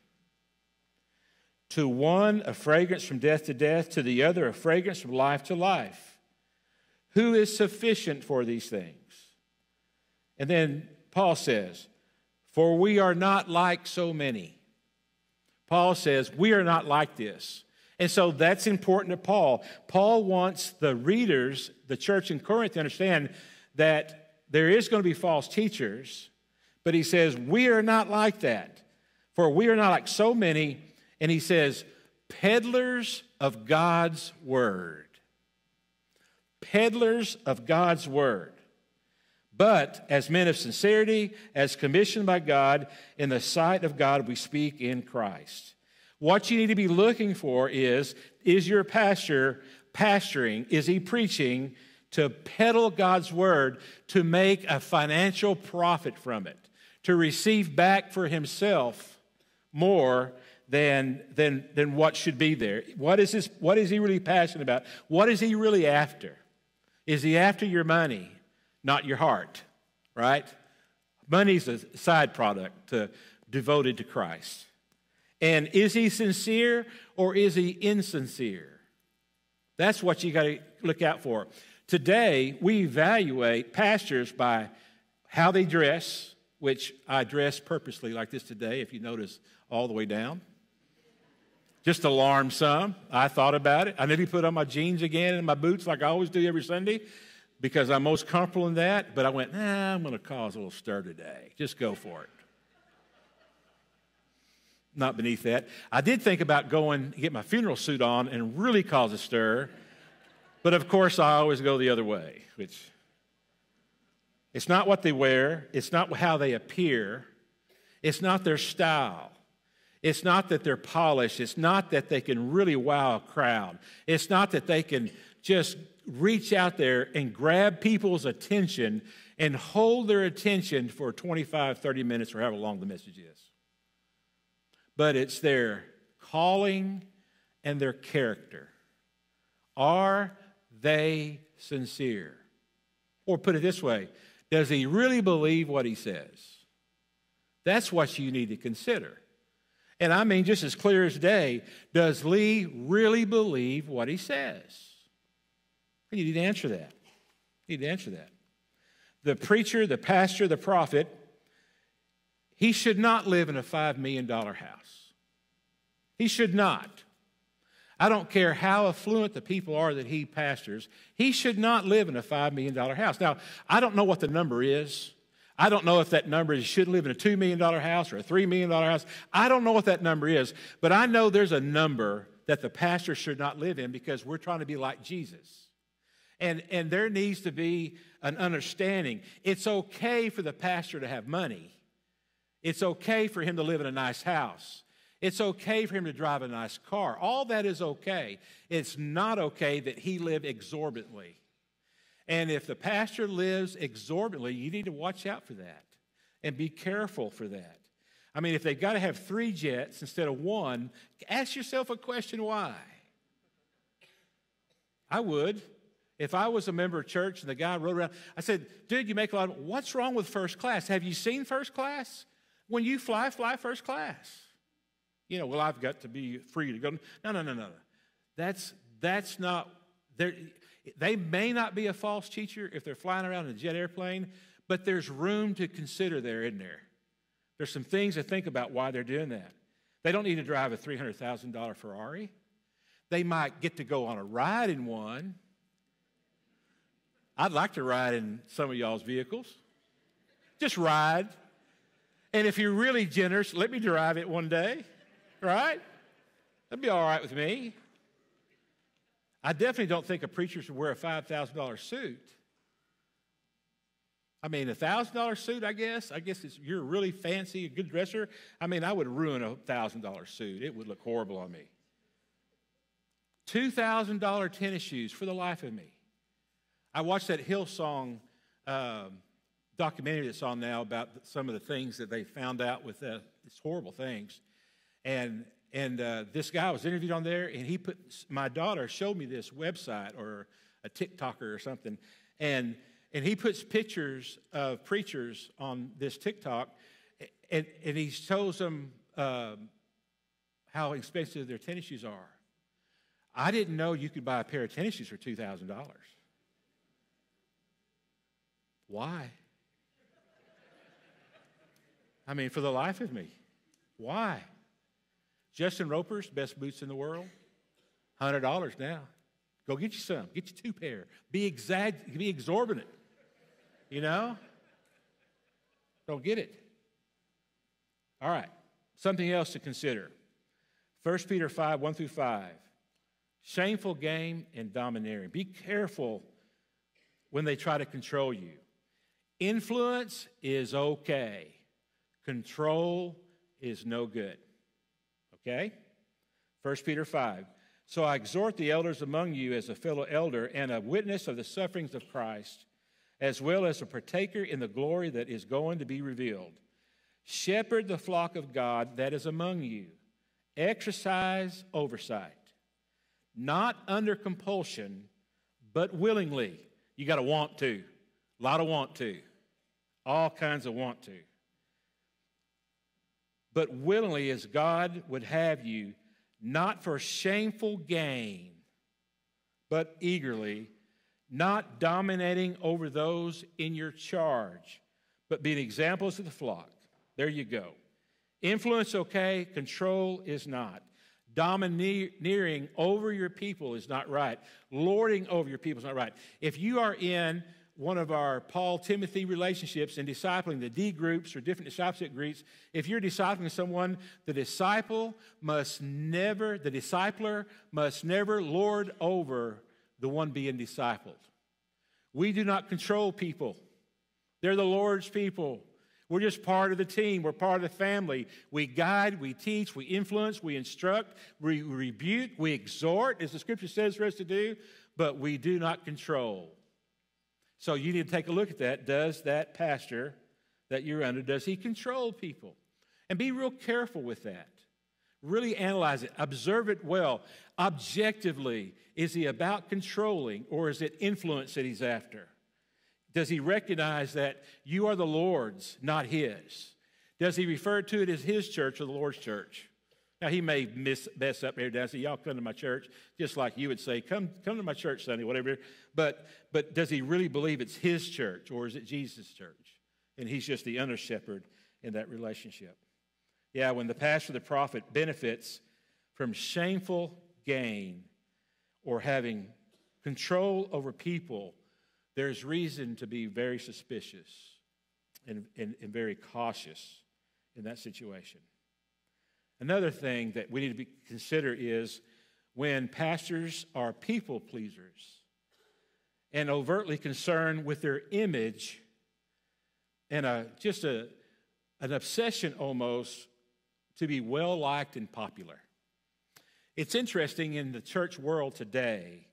To one, a fragrance from death to death, to the other, a fragrance from life to life. Who is sufficient for these things? And then Paul says, For we are not like so many. Paul says, We are not like this. And so that's important to Paul. Paul wants the readers, the church in Corinth, to understand that there is going to be false teachers, but he says, We are not like that. For we are not like so many. And he says, Peddlers of God's word. Peddlers of God's word. But as men of sincerity, as commissioned by God, in the sight of God, we speak in Christ. What you need to be looking for is is your pastor pastoring? Is he preaching to peddle God's word to make a financial profit from it, to receive back for himself more than, than, than what should be there? What is, his, what is he really passionate about? What is he really after? Is he after your money? not your heart, right? Money's a side product to, devoted to Christ. And is he sincere or is he insincere? That's what you got to look out for. Today, we evaluate pastors by how they dress, which I dress purposely like this today, if you notice all the way down. Just alarm some. I thought about it. I maybe put on my jeans again and my boots like I always do every Sunday because I'm most comfortable in that, but I went, nah, I'm going to cause a little stir today. Just go for it. Not beneath that. I did think about going get my funeral suit on and really cause a stir, but of course I always go the other way, which it's not what they wear, it's not how they appear, it's not their style. It's not that they're polished. It's not that they can really wow a crowd. It's not that they can just reach out there and grab people's attention and hold their attention for 25, 30 minutes or however long the message is. But it's their calling and their character. Are they sincere? Or put it this way does he really believe what he says? That's what you need to consider. And I mean, just as clear as day, does Lee really believe what he says? You need to answer that. You need to answer that. The preacher, the pastor, the prophet, he should not live in a $5 million house. He should not. I don't care how affluent the people are that he pastors, he should not live in a $5 million house. Now, I don't know what the number is. I don't know if that number is he shouldn't live in a $2 million house or a $3 million house. I don't know what that number is, but I know there's a number that the pastor should not live in because we're trying to be like Jesus. And, and there needs to be an understanding. It's okay for the pastor to have money. It's okay for him to live in a nice house. It's okay for him to drive a nice car. All that is okay. It's not okay that he live exorbitantly. And if the pastor lives exorbitantly, you need to watch out for that and be careful for that. I mean, if they've got to have three jets instead of one, ask yourself a question why? I would. If I was a member of church and the guy rode around, I said, dude, you make a lot of, what's wrong with first class? Have you seen first class? When you fly, fly first class. You know, well, I've got to be free to go. No, no, no, no. That's, that's not, they may not be a false teacher if they're flying around in a jet airplane, but there's room to consider there, isn't there? There's some things to think about why they're doing that. They don't need to drive a $300,000 Ferrari. They might get to go on a ride in one, I'd like to ride in some of y'all's vehicles. Just ride. And if you're really generous, let me drive it one day. Right? That'd be all right with me. I definitely don't think a preacher should wear a $5,000 suit. I mean, a $1,000 suit, I guess. I guess you're really fancy, a good dresser. I mean, I would ruin a $1,000 suit. It would look horrible on me. $2,000 tennis shoes for the life of me. I watched that Hillsong um, documentary that's on now about some of the things that they found out with uh, these horrible things. And, and uh, this guy was interviewed on there, and he put, my daughter showed me this website or a TikToker or something. And, and he puts pictures of preachers on this TikTok, and, and he shows them um, how expensive their tennis shoes are. I didn't know you could buy a pair of tennis shoes for $2,000. Why? I mean, for the life of me. Why? Justin Roper's best boots in the world, $100 now. Go get you some. Get you two pair. Be, exag- be exorbitant. You know? Don't get it. All right. Something else to consider. 1 Peter 5, 1 through 5. Shameful game and domineering. Be careful when they try to control you. Influence is okay. Control is no good. Okay? 1 Peter 5. So I exhort the elders among you as a fellow elder and a witness of the sufferings of Christ, as well as a partaker in the glory that is going to be revealed. Shepherd the flock of God that is among you. Exercise oversight, not under compulsion, but willingly. You got to want to. A lot of want to. All kinds of want to but willingly as God would have you, not for shameful gain, but eagerly, not dominating over those in your charge, but being examples of the flock. There you go. Influence, okay, control is not. Domineering over your people is not right. Lording over your people is not right. If you are in one of our Paul Timothy relationships in discipling the D groups or different discipleship groups, if you're discipling someone, the disciple must never, the discipler must never lord over the one being discipled. We do not control people, they're the Lord's people. We're just part of the team. We're part of the family. We guide, we teach, we influence, we instruct, we rebuke, we exhort, as the scripture says for us to do, but we do not control. So you need to take a look at that. Does that pastor that you're under, does he control people? And be real careful with that. Really analyze it, observe it well. Objectively, is he about controlling or is it influence that he's after? Does he recognize that you are the Lord's, not his? Does he refer to it as his church or the Lord's church? Now, he may miss, mess up here and say, Y'all come to my church, just like you would say, Come, come to my church Sunday, whatever. But, but does he really believe it's his church or is it Jesus' church? And he's just the under shepherd in that relationship. Yeah, when the pastor, the prophet, benefits from shameful gain or having control over people, there's reason to be very suspicious and, and, and very cautious in that situation. Another thing that we need to be, consider is when pastors are people pleasers and overtly concerned with their image and a, just a, an obsession almost to be well liked and popular. It's interesting in the church world today,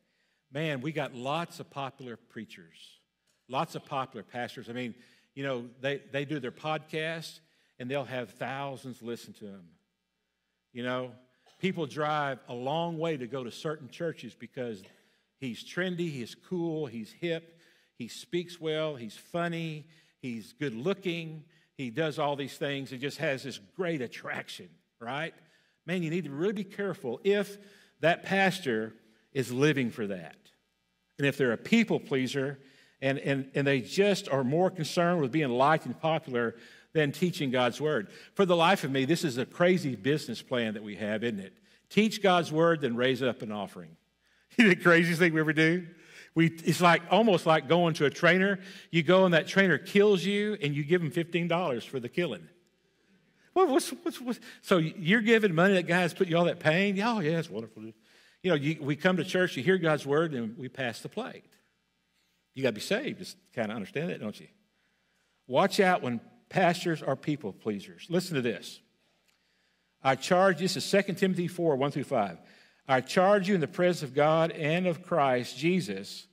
man, we got lots of popular preachers, lots of popular pastors. I mean, you know, they, they do their podcast and they'll have thousands listen to them. You know, people drive a long way to go to certain churches because he's trendy, he's cool, he's hip, he speaks well, he's funny, he's good looking, he does all these things. He just has this great attraction, right? Man, you need to really be careful if that pastor is living for that. And if they're a people pleaser and, and, and they just are more concerned with being liked and popular than teaching God's word. For the life of me, this is a crazy business plan that we have, isn't it? Teach God's word, then raise up an offering. *laughs* The craziest thing we ever do? We, it's like almost like going to a trainer. You go and that trainer kills you, and you give him $15 for the killing. What, what's, what's, what's, so you're giving money that guy's put you all that pain? Oh, yeah, it's wonderful. You know, you, we come to church, you hear God's word, and we pass the plate. You got to be saved. Just kind of understand that, don't you? Watch out when pastors are people pleasers. Listen to this. I charge, this is 2 Timothy 4 1 through 5. I charge you in the presence of God and of Christ Jesus,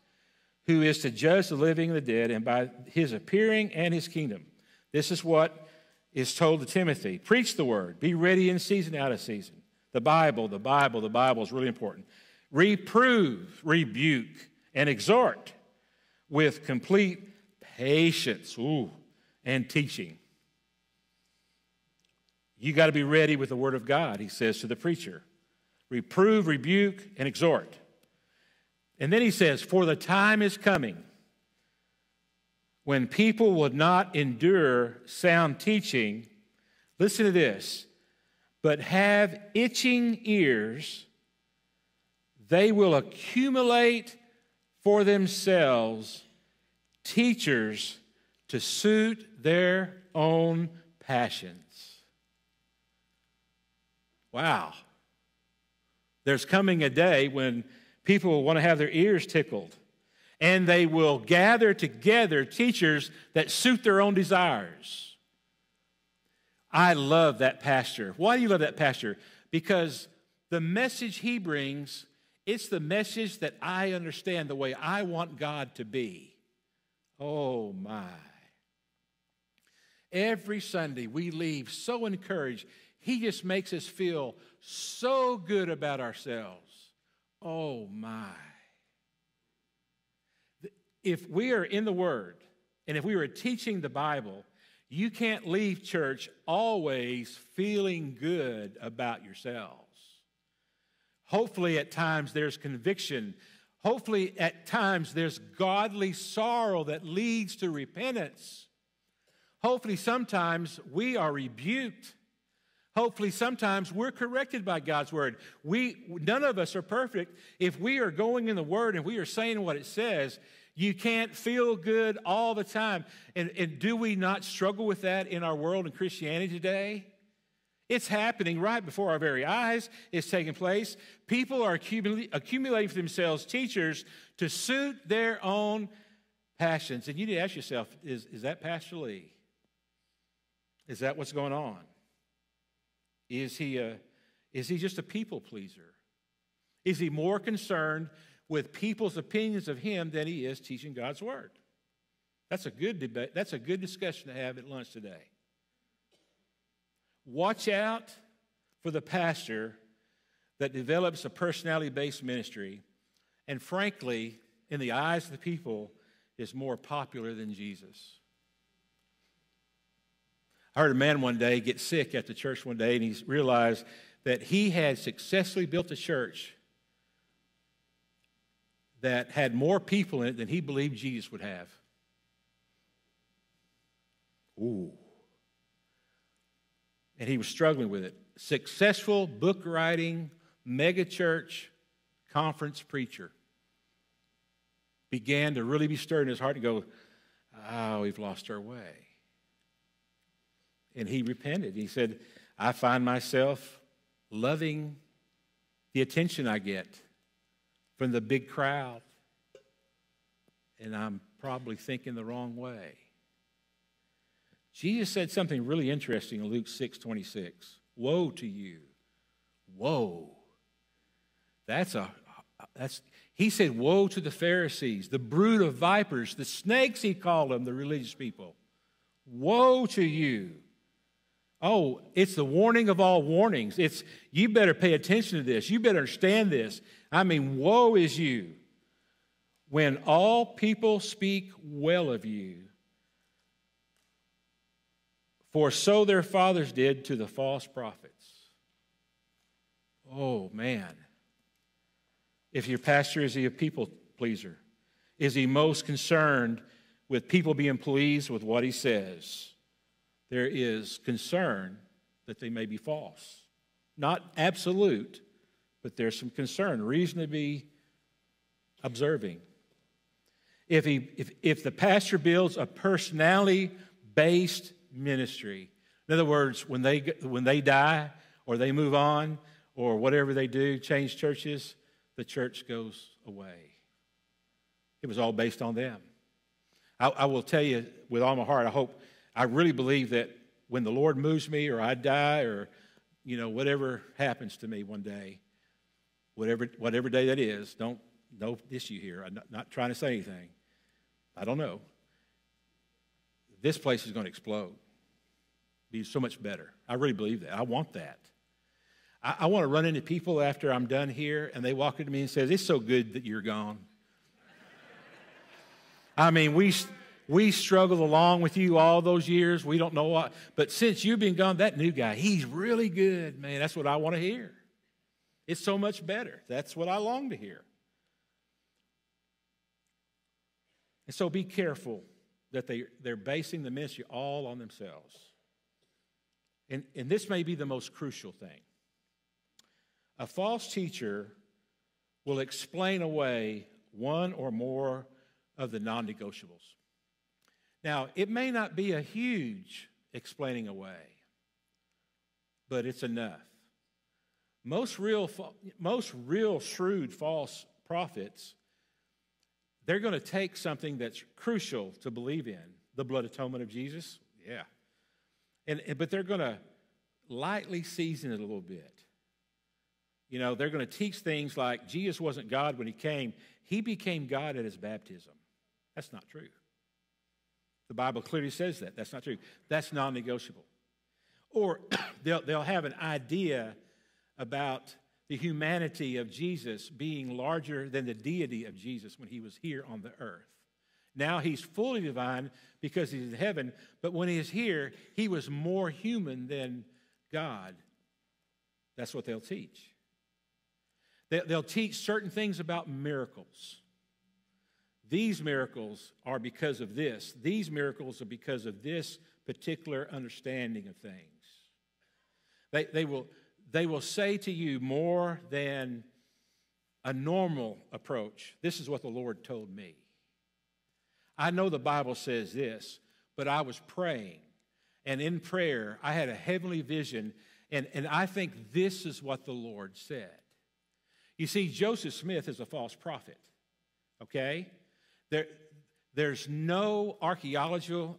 who is to judge the living and the dead, and by his appearing and his kingdom. This is what is told to Timothy Preach the word, be ready in season, out of season. The Bible, the Bible, the Bible is really important. Reprove, rebuke, and exhort with complete patience ooh, and teaching. You got to be ready with the word of God, he says to the preacher. Reprove, rebuke, and exhort. And then he says, For the time is coming when people will not endure sound teaching. Listen to this, but have itching ears, they will accumulate for themselves teachers to suit their own passions. Wow. There's coming a day when people will want to have their ears tickled and they will gather together teachers that suit their own desires. I love that pastor. Why do you love that pastor? Because the message he brings, it's the message that I understand the way I want God to be. Oh my. Every Sunday we leave so encouraged. He just makes us feel so good about ourselves. Oh my. If we are in the Word and if we are teaching the Bible, you can't leave church always feeling good about yourselves. Hopefully, at times, there's conviction. Hopefully, at times, there's godly sorrow that leads to repentance. Hopefully, sometimes we are rebuked Hopefully, sometimes we're corrected by God's word. We, none of us are perfect. If we are going in the word and we are saying what it says, you can't feel good all the time. And, and do we not struggle with that in our world and Christianity today? It's happening right before our very eyes. It's taking place. People are accumulating for themselves teachers to suit their own passions. And you need to ask yourself is, is that Pastor Lee? Is that what's going on? Is he, a, is he just a people pleaser? Is he more concerned with people's opinions of him than he is teaching God's word? That's a good debate. That's a good discussion to have at lunch today. Watch out for the pastor that develops a personality based ministry and, frankly, in the eyes of the people, is more popular than Jesus. I heard a man one day get sick at the church one day, and he realized that he had successfully built a church that had more people in it than he believed Jesus would have. Ooh. And he was struggling with it. Successful book writing, mega church, conference preacher. Began to really be stirred in his heart and go, Oh, we've lost our way. And he repented. He said, I find myself loving the attention I get from the big crowd, and I'm probably thinking the wrong way. Jesus said something really interesting in Luke 6 26. Woe to you. Woe. That's a, that's, he said, Woe to the Pharisees, the brood of vipers, the snakes, he called them, the religious people. Woe to you. Oh, it's the warning of all warnings. It's you better pay attention to this. You better understand this. I mean, woe is you when all people speak well of you. For so their fathers did to the false prophets. Oh, man. If your pastor is he a people pleaser? Is he most concerned with people being pleased with what he says? There is concern that they may be false. Not absolute, but there's some concern, reason to be observing. If, he, if, if the pastor builds a personality based ministry, In other words, when they, when they die or they move on or whatever they do, change churches, the church goes away. It was all based on them. I, I will tell you with all my heart, I hope, I really believe that when the Lord moves me or I die or, you know, whatever happens to me one day, whatever, whatever day that is, don't, no issue here. I'm not, not trying to say anything. I don't know. This place is going to explode. Be so much better. I really believe that. I want that. I, I want to run into people after I'm done here and they walk into me and says, It's so good that you're gone. *laughs* I mean, we, we struggled along with you all those years. We don't know what. But since you've been gone, that new guy, he's really good, man. That's what I want to hear. It's so much better. That's what I long to hear. And so be careful that they, they're basing the ministry all on themselves. And, and this may be the most crucial thing. A false teacher will explain away one or more of the non negotiables. Now, it may not be a huge explaining away, but it's enough. Most real, most real shrewd false prophets, they're going to take something that's crucial to believe in the blood atonement of Jesus. Yeah. And, but they're going to lightly season it a little bit. You know, they're going to teach things like Jesus wasn't God when he came, he became God at his baptism. That's not true. The Bible clearly says that. That's not true. That's non negotiable. Or *coughs* they'll, they'll have an idea about the humanity of Jesus being larger than the deity of Jesus when he was here on the earth. Now he's fully divine because he's in heaven, but when he is here, he was more human than God. That's what they'll teach. They'll teach certain things about miracles. These miracles are because of this. These miracles are because of this particular understanding of things. They, they, will, they will say to you more than a normal approach. This is what the Lord told me. I know the Bible says this, but I was praying. And in prayer, I had a heavenly vision. And, and I think this is what the Lord said. You see, Joseph Smith is a false prophet, okay? There, there's no archaeological,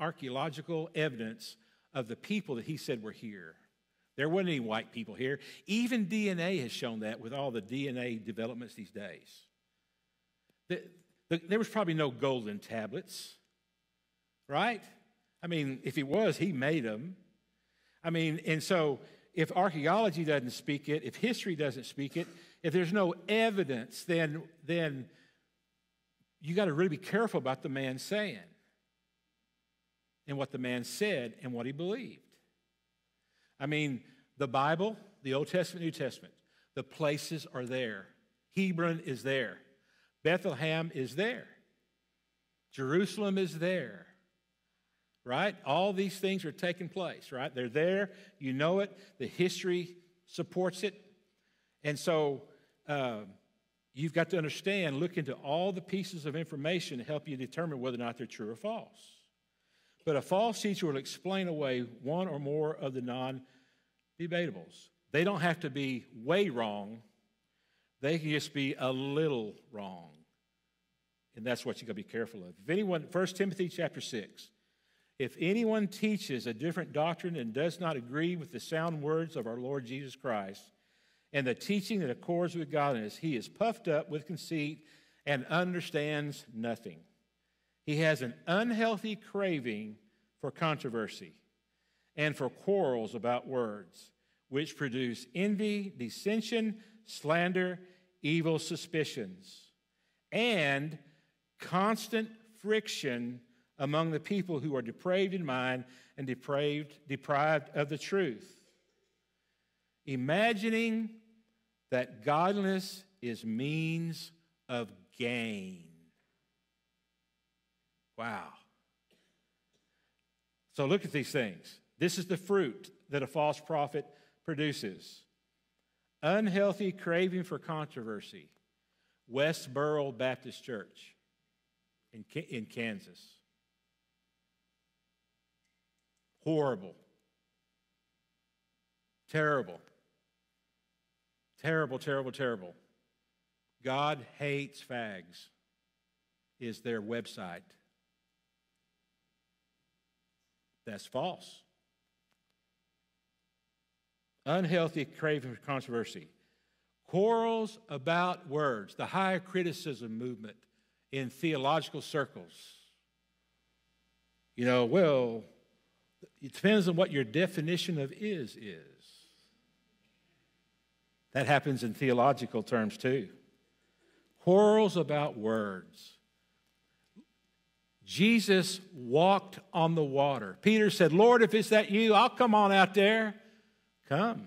archaeological evidence of the people that he said were here. There weren't any white people here. Even DNA has shown that with all the DNA developments these days. The, the, there was probably no golden tablets, right? I mean, if it was, he made them. I mean, and so if archaeology doesn't speak it, if history doesn't speak it, if there's no evidence, then, then you got to really be careful about the man saying and what the man said and what he believed. I mean, the Bible, the Old Testament, New Testament, the places are there. Hebron is there. Bethlehem is there. Jerusalem is there. Right? All these things are taking place, right? They're there. You know it. The history supports it. And so, uh, you've got to understand, look into all the pieces of information to help you determine whether or not they're true or false. But a false teacher will explain away one or more of the non debatables. They don't have to be way wrong, they can just be a little wrong. And that's what you got to be careful of. If anyone, 1 Timothy chapter 6, if anyone teaches a different doctrine and does not agree with the sound words of our Lord Jesus Christ, and the teaching that accords with godliness, he is puffed up with conceit and understands nothing. He has an unhealthy craving for controversy and for quarrels about words, which produce envy, dissension, slander, evil suspicions, and constant friction among the people who are depraved in mind and depraved, deprived of the truth imagining that godliness is means of gain. Wow. So look at these things. This is the fruit that a false prophet produces unhealthy craving for controversy. Westboro Baptist Church in, in Kansas. Horrible Terrible. Terrible, terrible, terrible. God hates fags, is their website. That's false. Unhealthy craving for controversy. Quarrels about words, the higher criticism movement in theological circles. You know, well, it depends on what your definition of is is. That happens in theological terms too. Quarrels about words. Jesus walked on the water. Peter said, Lord, if it's that you, I'll come on out there. Come.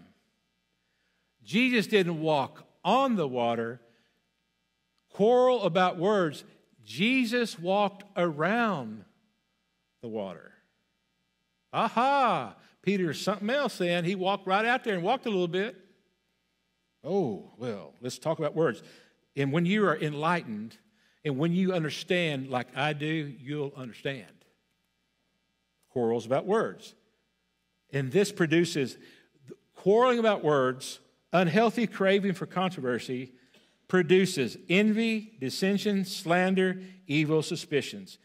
Jesus didn't walk on the water, quarrel about words. Jesus walked around the water. Aha! Peter's something else then. He walked right out there and walked a little bit. Oh, well, let's talk about words. And when you are enlightened and when you understand, like I do, you'll understand. Quarrels about words. And this produces quarreling about words, unhealthy craving for controversy, produces envy, dissension, slander, evil suspicions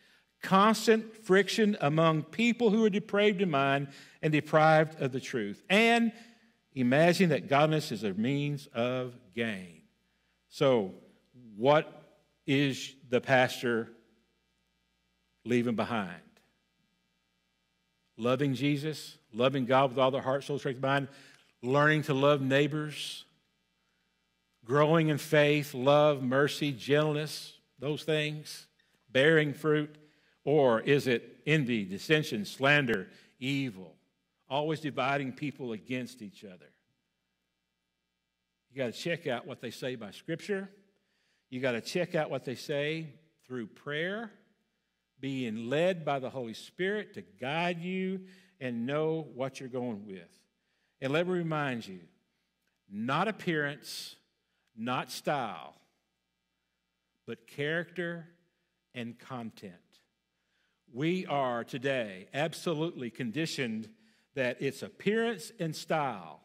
constant friction among people who are depraved in mind and deprived of the truth, and imagine that godliness is a means of gain. So, what is the pastor leaving behind? Loving Jesus, loving God with all their heart, soul, strength, mind, learning to love neighbors, growing in faith, love, mercy, gentleness, those things, bearing fruit or is it envy, dissension, slander, evil? Always dividing people against each other. You got to check out what they say by Scripture. You got to check out what they say through prayer, being led by the Holy Spirit to guide you and know what you're going with. And let me remind you not appearance, not style, but character and content. We are today absolutely conditioned that it's appearance and style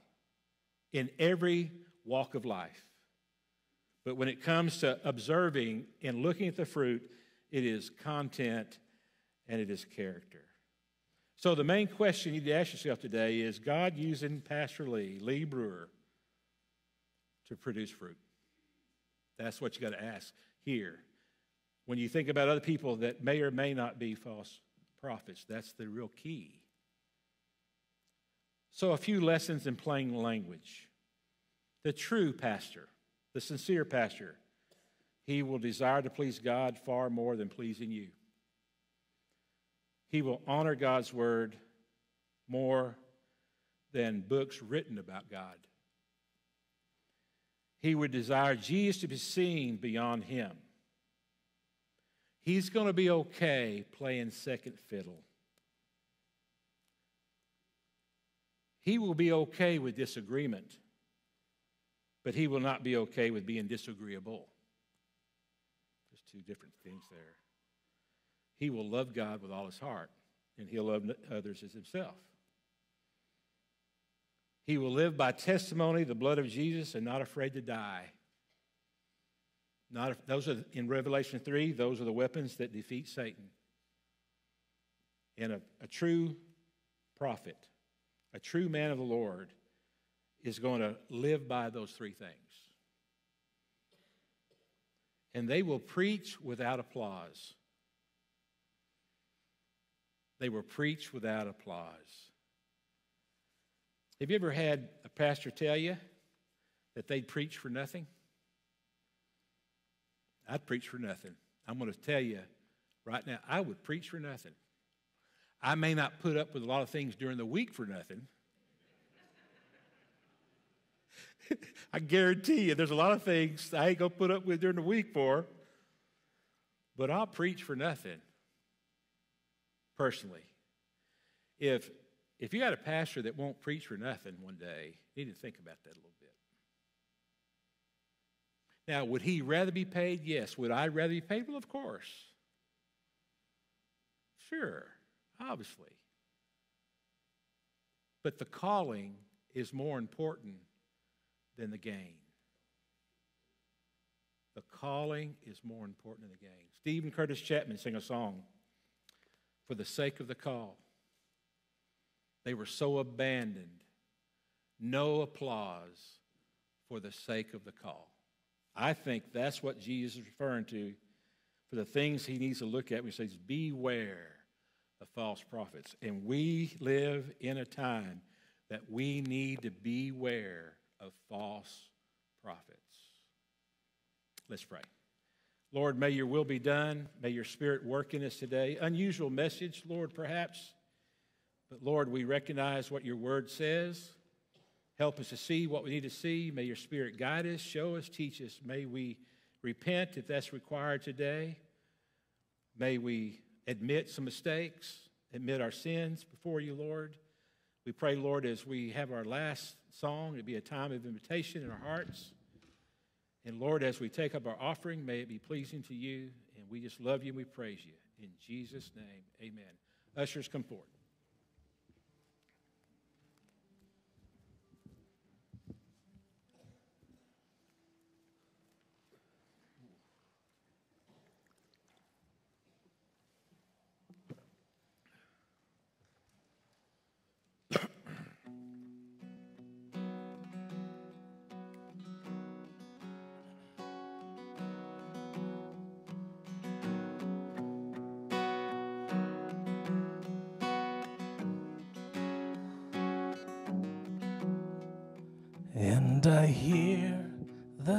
in every walk of life. But when it comes to observing and looking at the fruit, it is content and it is character. So, the main question you need to ask yourself today is God using Pastor Lee, Lee Brewer, to produce fruit? That's what you got to ask here when you think about other people that may or may not be false prophets. That's the real key. So, a few lessons in plain language. The true pastor, the sincere pastor, he will desire to please God far more than pleasing you. He will honor God's word more than books written about God. He would desire Jesus to be seen beyond him. He's going to be okay playing second fiddle. He will be okay with disagreement, but he will not be okay with being disagreeable. There's two different things there. He will love God with all his heart, and he'll love others as himself. He will live by testimony, the blood of Jesus, and not afraid to die. Not if, those are in Revelation 3, those are the weapons that defeat Satan. And a, a true prophet, a true man of the Lord, is going to live by those three things. And they will preach without applause. They will preach without applause. Have you ever had a pastor tell you that they'd preach for nothing? I'd preach for nothing. I'm going to tell you right now, I would preach for nothing. I may not put up with a lot of things during the week for nothing. *laughs* I guarantee you, there's a lot of things I ain't to put up with during the week for, but I'll preach for nothing personally. If, if you got a pastor that won't preach for nothing one day, you need to think about that a little bit. Now, would he rather be paid? Yes. Would I rather be paid? Well, of course. Sure, obviously. But the calling is more important than the gain. The calling is more important than the gain. Steven Curtis Chapman sang a song, For the Sake of the Call. They were so abandoned, no applause for the sake of the call. I think that's what Jesus is referring to for the things he needs to look at when he says, Beware of false prophets. And we live in a time that we need to beware of false prophets. Let's pray. Lord, may your will be done. May your spirit work in us today. Unusual message, Lord, perhaps. But Lord, we recognize what your word says. Help us to see what we need to see. May your spirit guide us, show us, teach us. May we repent if that's required today. May we admit some mistakes, admit our sins before you, Lord. We pray, Lord, as we have our last song, it be a time of invitation in our hearts. And Lord, as we take up our offering, may it be pleasing to you. And we just love you and we praise you. In Jesus' name, amen. Ushers, come forward.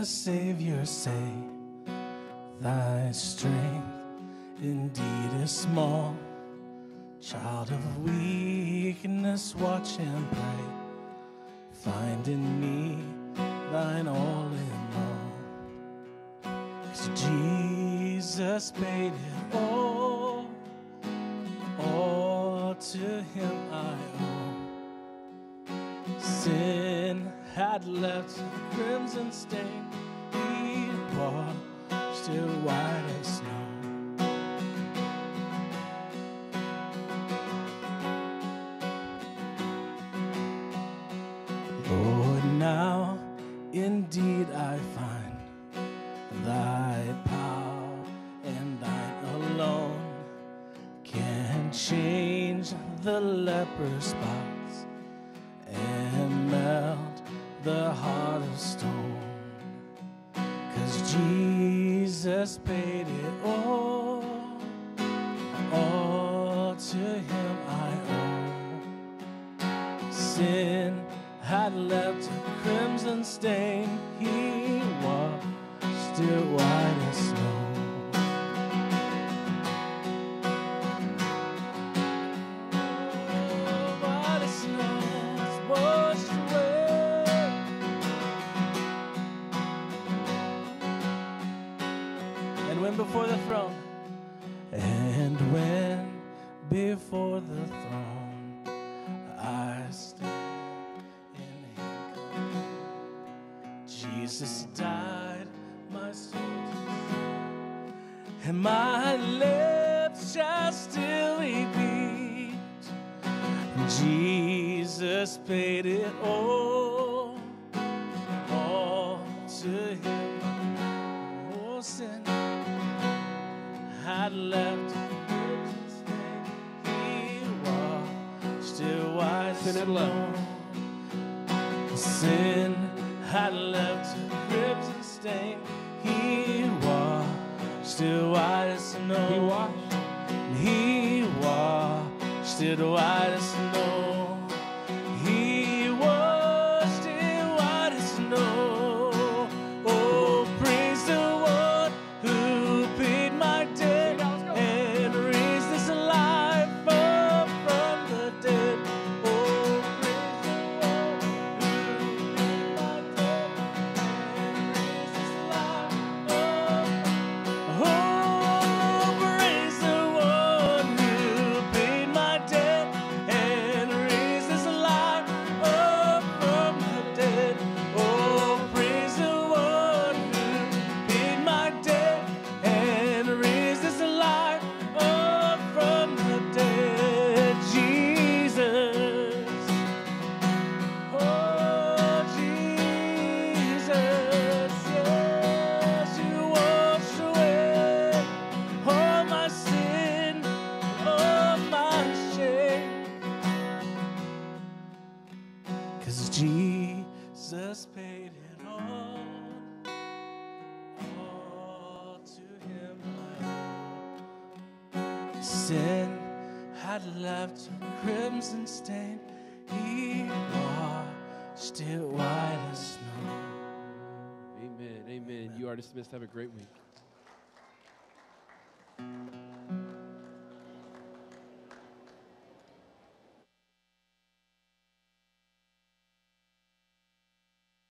The Savior say, Thy strength indeed is small. Child of weakness, watch and pray. Find in me thine all in all. Cause Jesus paid it all. All to him I owe. Sin had left a crimson stain. It white as snow. Before the throne, white dismissed. Have a great week.